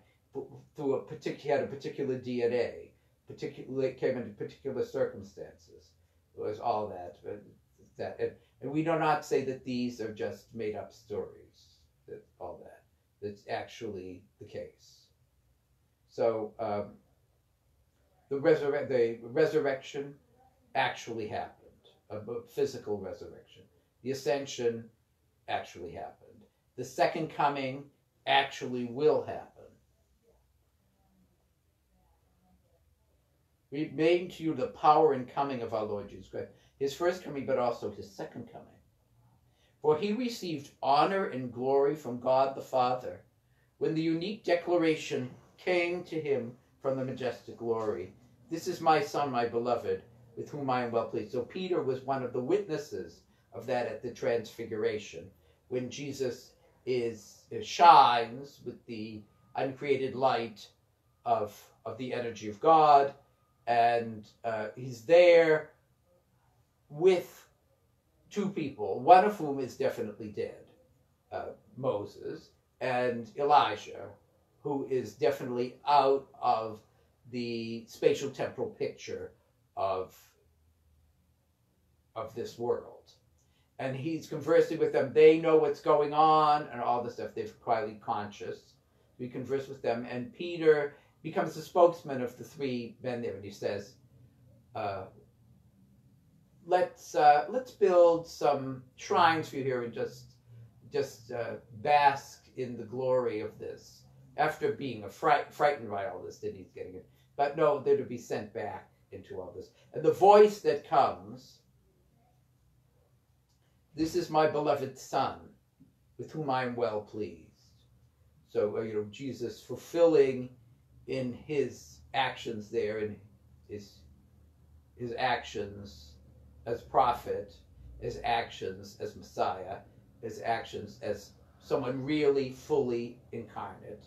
through a particular had a particular DNA, particularly came into particular circumstances. It was all that. That and and we do not say that these are just made up stories, that all that. That's actually the case. So um, the, resurre- the resurrection actually happened, a physical resurrection. The ascension actually happened. The second coming actually will happen. We made to you the power and coming of our Lord Jesus Christ his first coming, but also his second coming. For he received honor and glory from God the Father when the unique declaration came to him from the majestic glory This is my Son, my beloved, with whom I am well pleased. So Peter was one of the witnesses of that at the Transfiguration, when Jesus is shines with the uncreated light of of the energy of God, and uh, he's there with two people, one of whom is definitely dead, uh, Moses, and Elijah, who is definitely out of the spatial temporal picture of, of this world. and he's conversing with them. They know what's going on and all the stuff. They're quietly conscious. We converse with them, and Peter becomes the spokesman of the three men there, and he says, uh, "Let's uh, let's build some shrines for you here and just just uh, bask in the glory of this." After being a fright, frightened by all this that he's getting it, but no, they're to be sent back into all this, and the voice that comes this is my beloved Son, with whom I am well pleased. So, uh, you know, Jesus fulfilling in his actions there, in his, his actions as prophet, his actions as Messiah, his actions as someone really fully incarnate,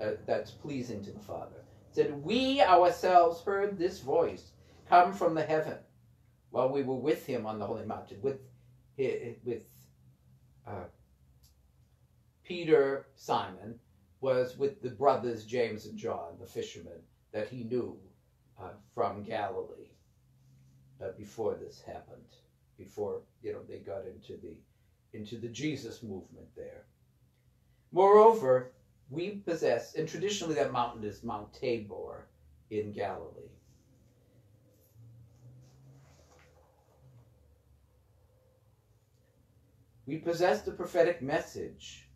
uh, that's pleasing to the Father. Said, We ourselves heard this voice come from the heaven while we were with him on the holy mountain, with with uh, Peter Simon was with the brothers James and John, the fishermen that he knew uh, from Galilee uh, before this happened, before you know they got into the into the Jesus movement there. Moreover, we possess, and traditionally that mountain is Mount Tabor in Galilee. we possess the prophetic message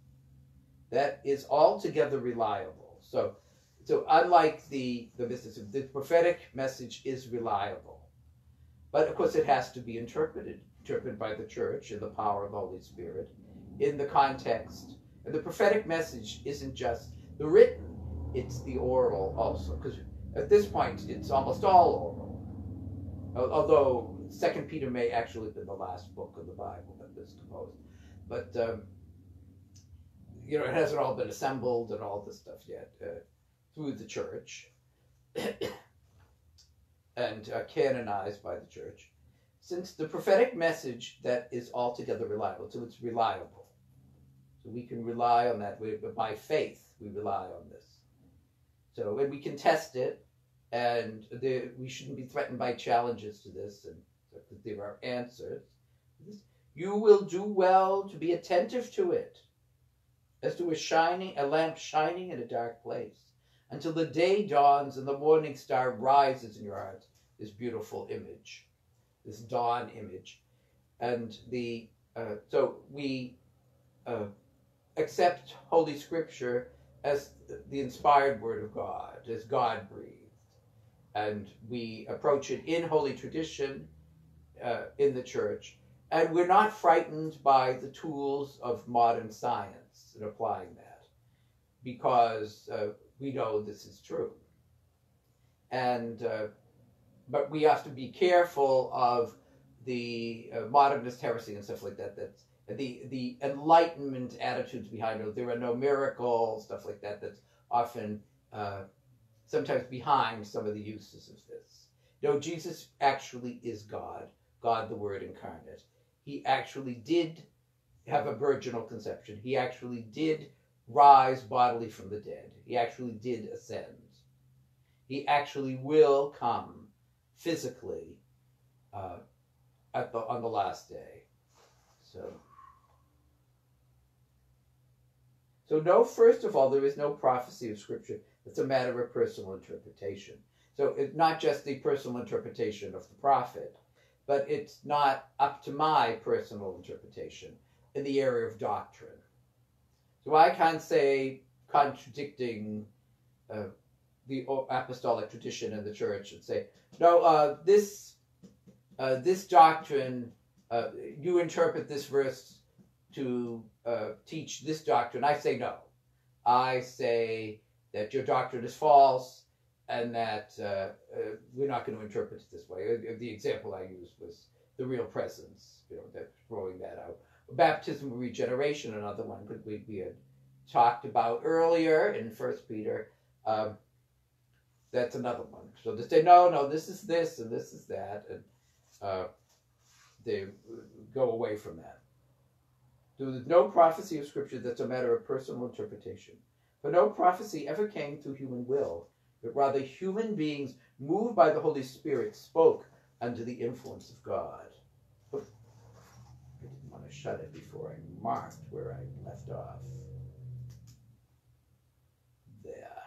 that is altogether reliable. So, so unlike the the business, the prophetic message is reliable, but of course it has to be interpreted, interpreted by the church in the power of the Holy Spirit, in the context. And the prophetic message isn't just the written; it's the oral also. Because at this point, it's almost all oral. Although Second Peter may actually have been the last book of the Bible that was composed. But um, you know, it hasn't all been assembled and all this stuff yet uh, through the church and uh, canonized by the church. Since the prophetic message that is altogether reliable, so it's reliable. So we can rely on that. We, by faith, we rely on this. So, and we can test it, and there, we shouldn't be threatened by challenges to this, and there are answers. You will do well to be attentive to it, as to a shining a lamp shining in a dark place, until the day dawns and the morning star rises in your heart. This beautiful image, this dawn image, and the uh, so we uh, accept Holy Scripture as the inspired Word of God, as God breathed, and we approach it in holy tradition uh, in the church. And we're not frightened by the tools of modern science in applying that because uh, we know this is true. And, uh, but we have to be careful of the uh, modernist heresy and stuff like that. That's the, the enlightenment attitudes behind it. There are no miracles, stuff like that. That's often uh, sometimes behind some of the uses of this. No, Jesus actually is God, God the Word incarnate he actually did have a virginal conception. He actually did rise bodily from the dead. He actually did ascend. He actually will come physically uh, at the on the last day. So. So, no, first of all, there is no prophecy of Scripture. It's a matter of personal interpretation. So, it's not just the personal interpretation of the prophet, but it's not up to my personal interpretation in the area of doctrine. So I can't say contradicting uh, the apostolic tradition in the church and say, no, uh, this uh, this doctrine, uh, you interpret this verse to uh, teach this doctrine. I say no. I say that your doctrine is false and that uh, uh, we're not going to interpret it this way. The example I used was the real presence, you know, that throwing that out. Baptism regeneration, another one that we, we had talked about earlier in First Peter. Um, that's another one. So they say, no, no, this is this and this is that, and uh, they go away from that. There's no prophecy of Scripture that's a matter of personal interpretation. For no prophecy ever came through human will, but rather human beings moved by the Holy Spirit spoke under the influence of God. Oops. I didn't want to shut it before I marked where I left off. There.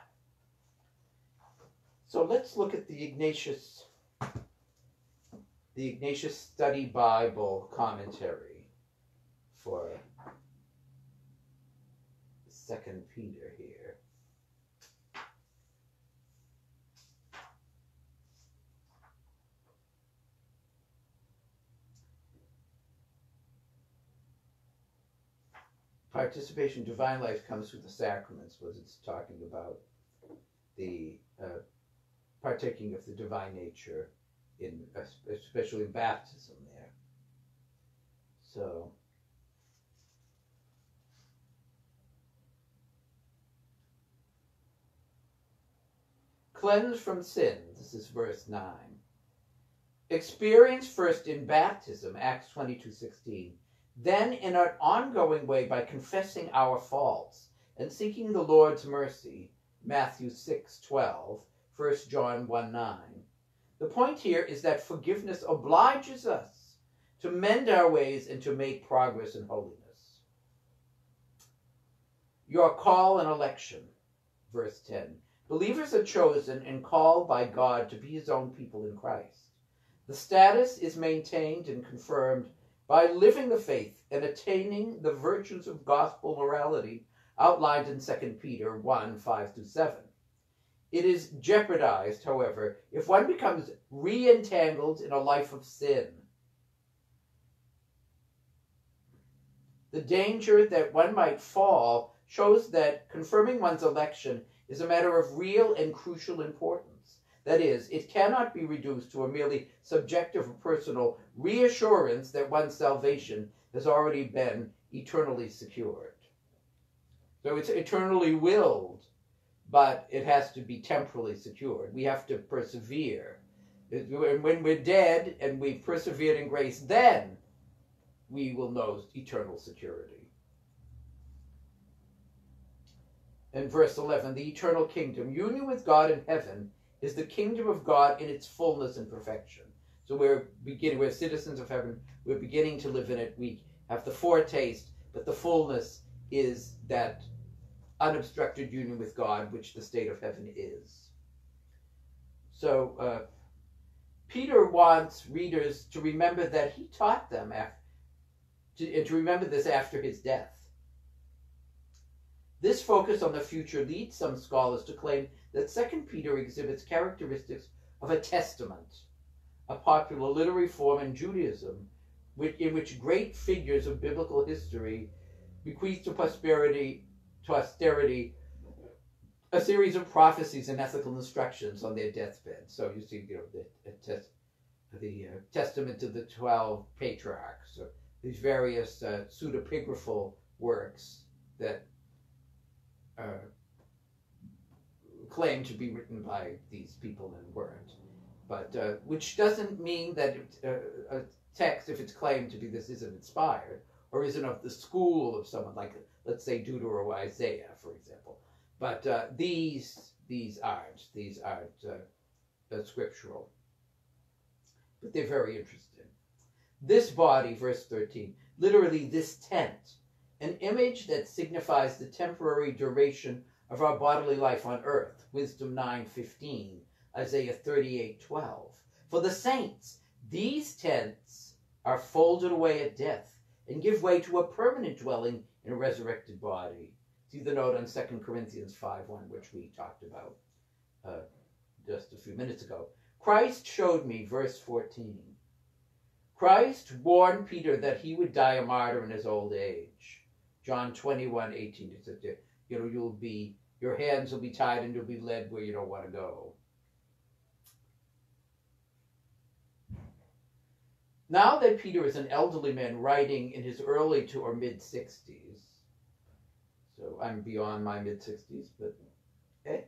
So let's look at the Ignatius the Ignatius Study Bible commentary for Second Peter here. Participation in divine life comes through the sacraments, was it's talking about the uh, partaking of the divine nature in especially baptism there. So cleansed from sin. This is verse 9. Experience first in baptism, Acts 22 16. Then in an ongoing way by confessing our faults and seeking the Lord's mercy, Matthew 6 12, 1 John 1 9. The point here is that forgiveness obliges us to mend our ways and to make progress in holiness. Your call and election, verse 10. Believers are chosen and called by God to be his own people in Christ. The status is maintained and confirmed by living the faith and attaining the virtues of gospel morality outlined in 2 Peter 1 5 through 7. It is jeopardized, however, if one becomes re entangled in a life of sin. The danger that one might fall shows that confirming one's election is a matter of real and crucial importance. That is, it cannot be reduced to a merely subjective or personal reassurance that one's salvation has already been eternally secured. So it's eternally willed but it has to be temporally secured. We have to persevere. When we're dead and we've persevered in grace, then we will know eternal security. In verse 11, the eternal kingdom, union with God in heaven, is the kingdom of God in its fullness and perfection. So we're beginning, we're citizens of heaven, we're beginning to live in it. We have the foretaste, but the fullness is that unobstructed union with God, which the state of heaven is. So uh, Peter wants readers to remember that he taught them after, to, to remember this after his death. This focus on the future leads some scholars to claim that Second Peter exhibits characteristics of a testament, a popular literary form in Judaism, in which great figures of biblical history bequeath to posterity to austerity a series of prophecies and ethical instructions on their deathbed. So you see, you know, the, the uh, Testament of the Twelve Patriarchs, or these various uh, pseudepigraphal works that uh, claim to be written by these people and weren't. But uh, which doesn't mean that uh, a text, if it's claimed to be this, isn't inspired or isn't of the school of someone like let's say Deuteronomy or Isaiah, for example. But uh, these these aren't these aren't uh, uh, scriptural, but they're very interesting. This body, verse thirteen, literally this tent, an image that signifies the temporary duration of our bodily life on earth. Wisdom nine fifteen, Isaiah thirty eight twelve. For the saints, these tents are folded away at death and give way to a permanent dwelling in a resurrected body. See the note on 2 Corinthians 5 1, which we talked about uh, just a few minutes ago. Christ showed me, verse 14. Christ warned Peter that he would die a martyr in his old age. John 21 18. It says, you know, you'll be, your hands will be tied and you'll be led where you don't want to go. Now that Peter is an elderly man writing in his early to or mid 60s, so I'm beyond my mid 60s, but eh,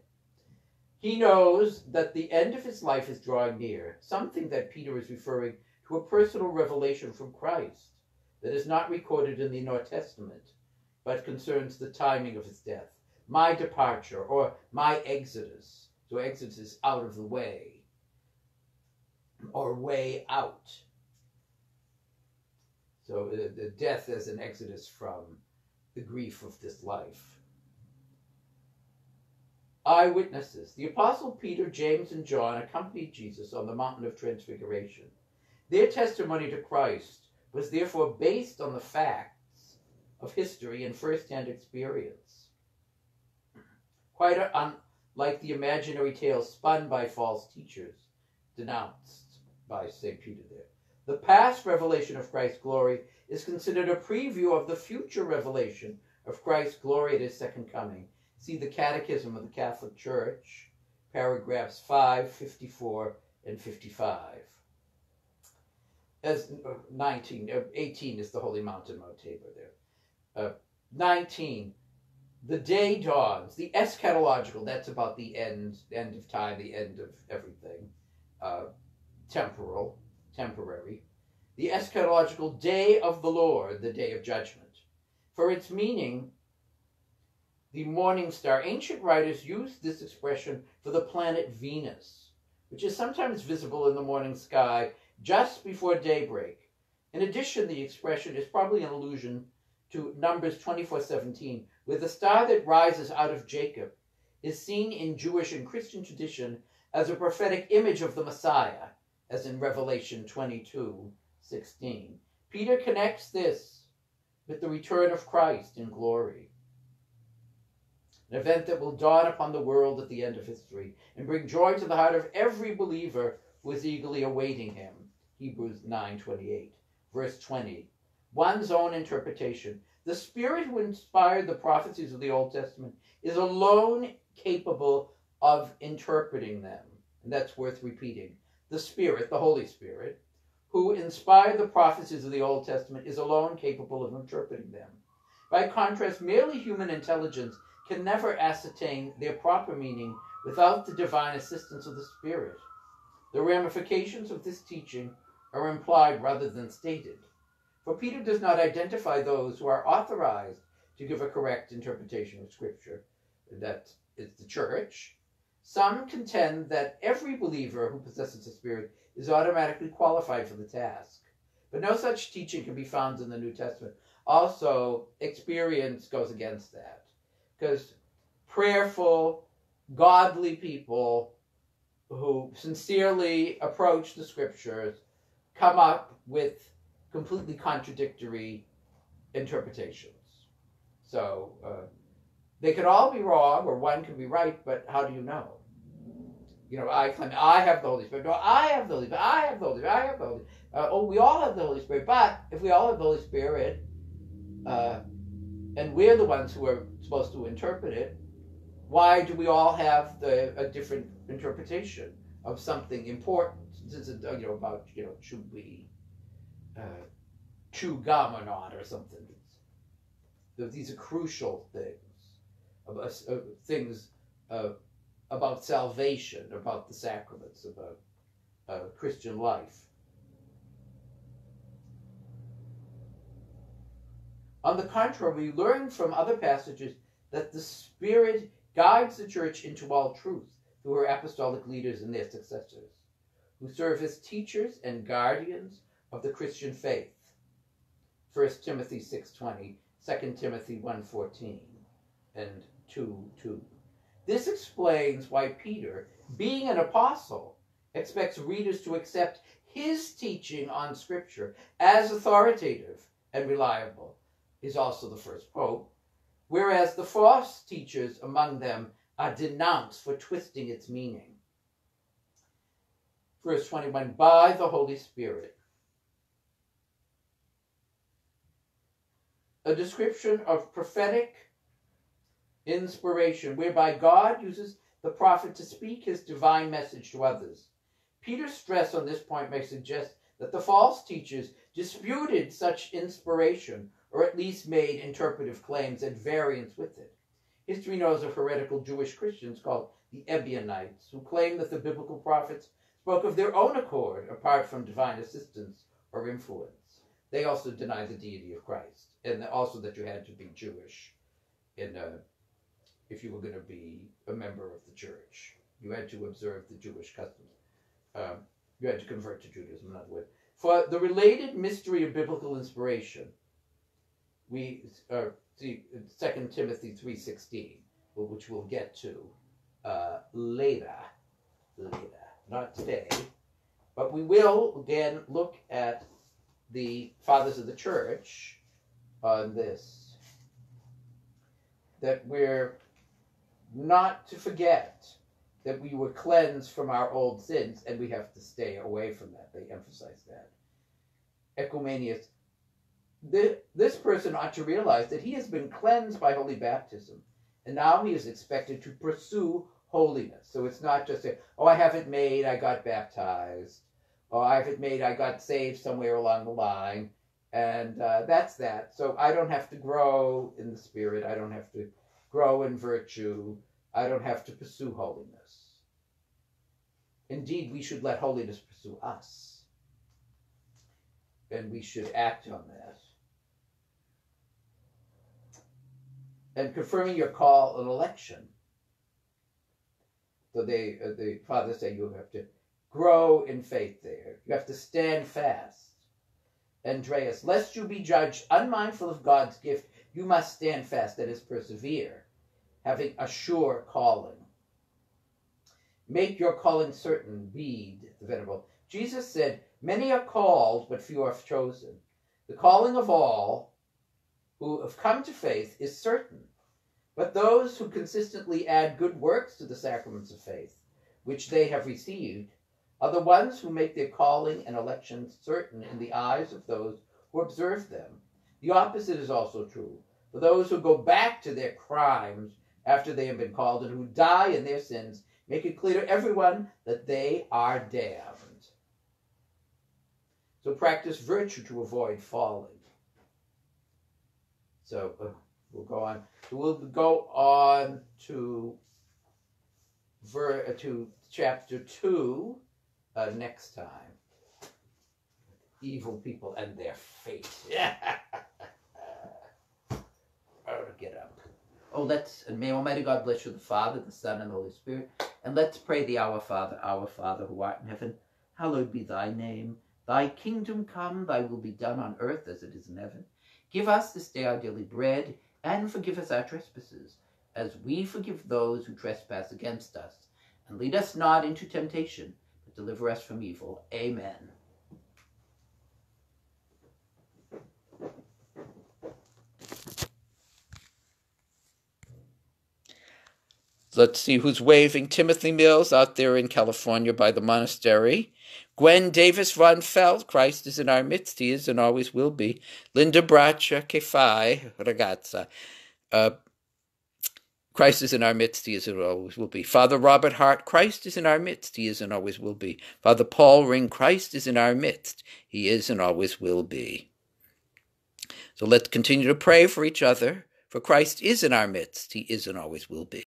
he knows that the end of his life is drawing near, something that Peter is referring to a personal revelation from Christ that is not recorded in the New Testament, but concerns the timing of his death. My departure or my exodus. So exodus is out of the way or way out. So uh, the death as an exodus from the grief of this life. Eyewitnesses. The Apostle Peter, James, and John accompanied Jesus on the mountain of transfiguration. Their testimony to Christ was therefore based on the facts of history and first-hand experience. Quite unlike the imaginary tales spun by false teachers, denounced by St. Peter there. The past revelation of Christ's glory is considered a preview of the future revelation of Christ's glory at his second coming. See the Catechism of the Catholic Church, paragraphs 5, 54, and 55. As uh, 19, uh, 18 is the Holy Mountain, Mount Tabor there. Uh, 19, the day dawns, the eschatological, that's about the end, end of time, the end of everything, uh, temporal, temporary. The eschatological day of the Lord, the day of judgment. For its meaning, the morning star. Ancient writers used this expression for the planet Venus, which is sometimes visible in the morning sky just before daybreak. In addition, the expression is probably an allusion to Numbers 24:17, where the star that rises out of Jacob is seen in Jewish and Christian tradition as a prophetic image of the Messiah, as in Revelation 22:16. Peter connects this with the return of Christ in glory. An event that will dawn upon the world at the end of history and bring joy to the heart of every believer who is eagerly awaiting him. Hebrews 9:28. Verse 20. One's own interpretation. The spirit who inspired the prophecies of the Old Testament is alone capable of interpreting them. And that's worth repeating. The Spirit, the Holy Spirit, who inspired the prophecies of the Old Testament, is alone capable of interpreting them. By contrast, merely human intelligence can never ascertain their proper meaning without the divine assistance of the Spirit. The ramifications of this teaching are implied rather than stated. For Peter does not identify those who are authorized to give a correct interpretation of Scripture. That is the church. Some contend that every believer who possesses the Spirit is automatically qualified for the task. But no such teaching can be found in the New Testament. Also, experience goes against that because prayerful, godly people who sincerely approach the scriptures come up with completely contradictory interpretations. So uh, they could all be wrong, or one could be right, but how do you know? You know, I claim I have the Holy Spirit. No, I have the Holy Spirit. I have the Holy Spirit. I have the Holy Spirit. Uh, oh, we all have the Holy Spirit. But if we all have the Holy Spirit, uh, and we're the ones who are supposed to interpret it, why do we all have the a different interpretation of something important? This is you know about you know should we uh, chew gum or not or something. these are crucial things, uh, things uh, about salvation, about the sacraments, about uh, Christian life. On the contrary, we learn from other passages that the Spirit guides the church into all truth through her apostolic leaders and their successors, who serve as teachers and guardians of the Christian faith. 1 Timothy 6.20, 2 Timothy 1.14, and 2.2. This explains why Peter, being an apostle, expects readers to accept his teaching on Scripture as authoritative and reliable is also the first pope, whereas the false teachers among them are denounced for twisting its meaning. Verse 21 by the Holy Spirit. A description of prophetic inspiration whereby God uses the prophet to speak his divine message to others. Peter's stress on this point may suggest that the false teachers disputed such inspiration or at least made interpretive claims at variance with it. History knows of heretical Jewish Christians called the Ebionites, who claimed that the biblical prophets spoke of their own accord apart from divine assistance or influence. They also deny the deity of Christ, and also that you had to be Jewish in a, if you were going to be a member of the church. You had to observe the Jewish customs. Um, you had to convert to Judaism, in other words. For the related mystery of biblical inspiration, we uh, see Second Timothy three sixteen, which we'll get to uh, later, later, not today, but we will again look at the fathers of the church on this. That we're not to forget that we were cleansed from our old sins and we have to stay away from that. They emphasize that. Oecumenius, this person ought to realize that he has been cleansed by holy baptism and now he is expected to pursue holiness. So it's not just a, oh, I haven't made, I got baptized. Oh, I haven't made, I got saved somewhere along the line. And uh, that's that. So I don't have to grow in the spirit. I don't have to grow in virtue. I don't have to pursue holiness. Indeed, we should let holiness pursue us. And we should act on that. And confirming your call and election. So they, uh, the father said you have to grow in faith there. You have to stand fast. Andreas, lest you be judged unmindful of God's gift, you must stand fast, that is, persevere having a sure calling. Make your calling certain, Bede the Venerable. Jesus said, Many are called, but few are chosen. The calling of all who have come to faith is certain, but those who consistently add good works to the sacraments of faith, which they have received, are the ones who make their calling and election certain in the eyes of those who observe them. The opposite is also true. For those who go back to their crimes after they have been called and who die in their sins, make it clear to everyone that they are damned. So practice virtue to avoid falling. So uh, we'll go on. We'll go on to ver- uh, to chapter two uh, next time. Evil people and their fate. get up. Oh, let's, and may Almighty God bless you, the Father, the Son, and the Holy Spirit. And let's pray the Our Father, Our Father who art in heaven, hallowed be thy name. Thy kingdom come, thy will be done on earth as it is in heaven. Give us this day our daily bread, and forgive us our trespasses, as we forgive those who trespass against us. And lead us not into temptation, but deliver us from evil. Amen. Let's see who's waving. Timothy Mills out there in California by the monastery. Gwen Davis Von Christ is in our midst, he is and always will be. Linda Braccia, che fai, ragazza? Uh, Christ is in our midst, he is and always will be. Father Robert Hart, Christ is in our midst, he is and always will be. Father Paul Ring, Christ is in our midst, he is and always will be. So let's continue to pray for each other, for Christ is in our midst, he is and always will be.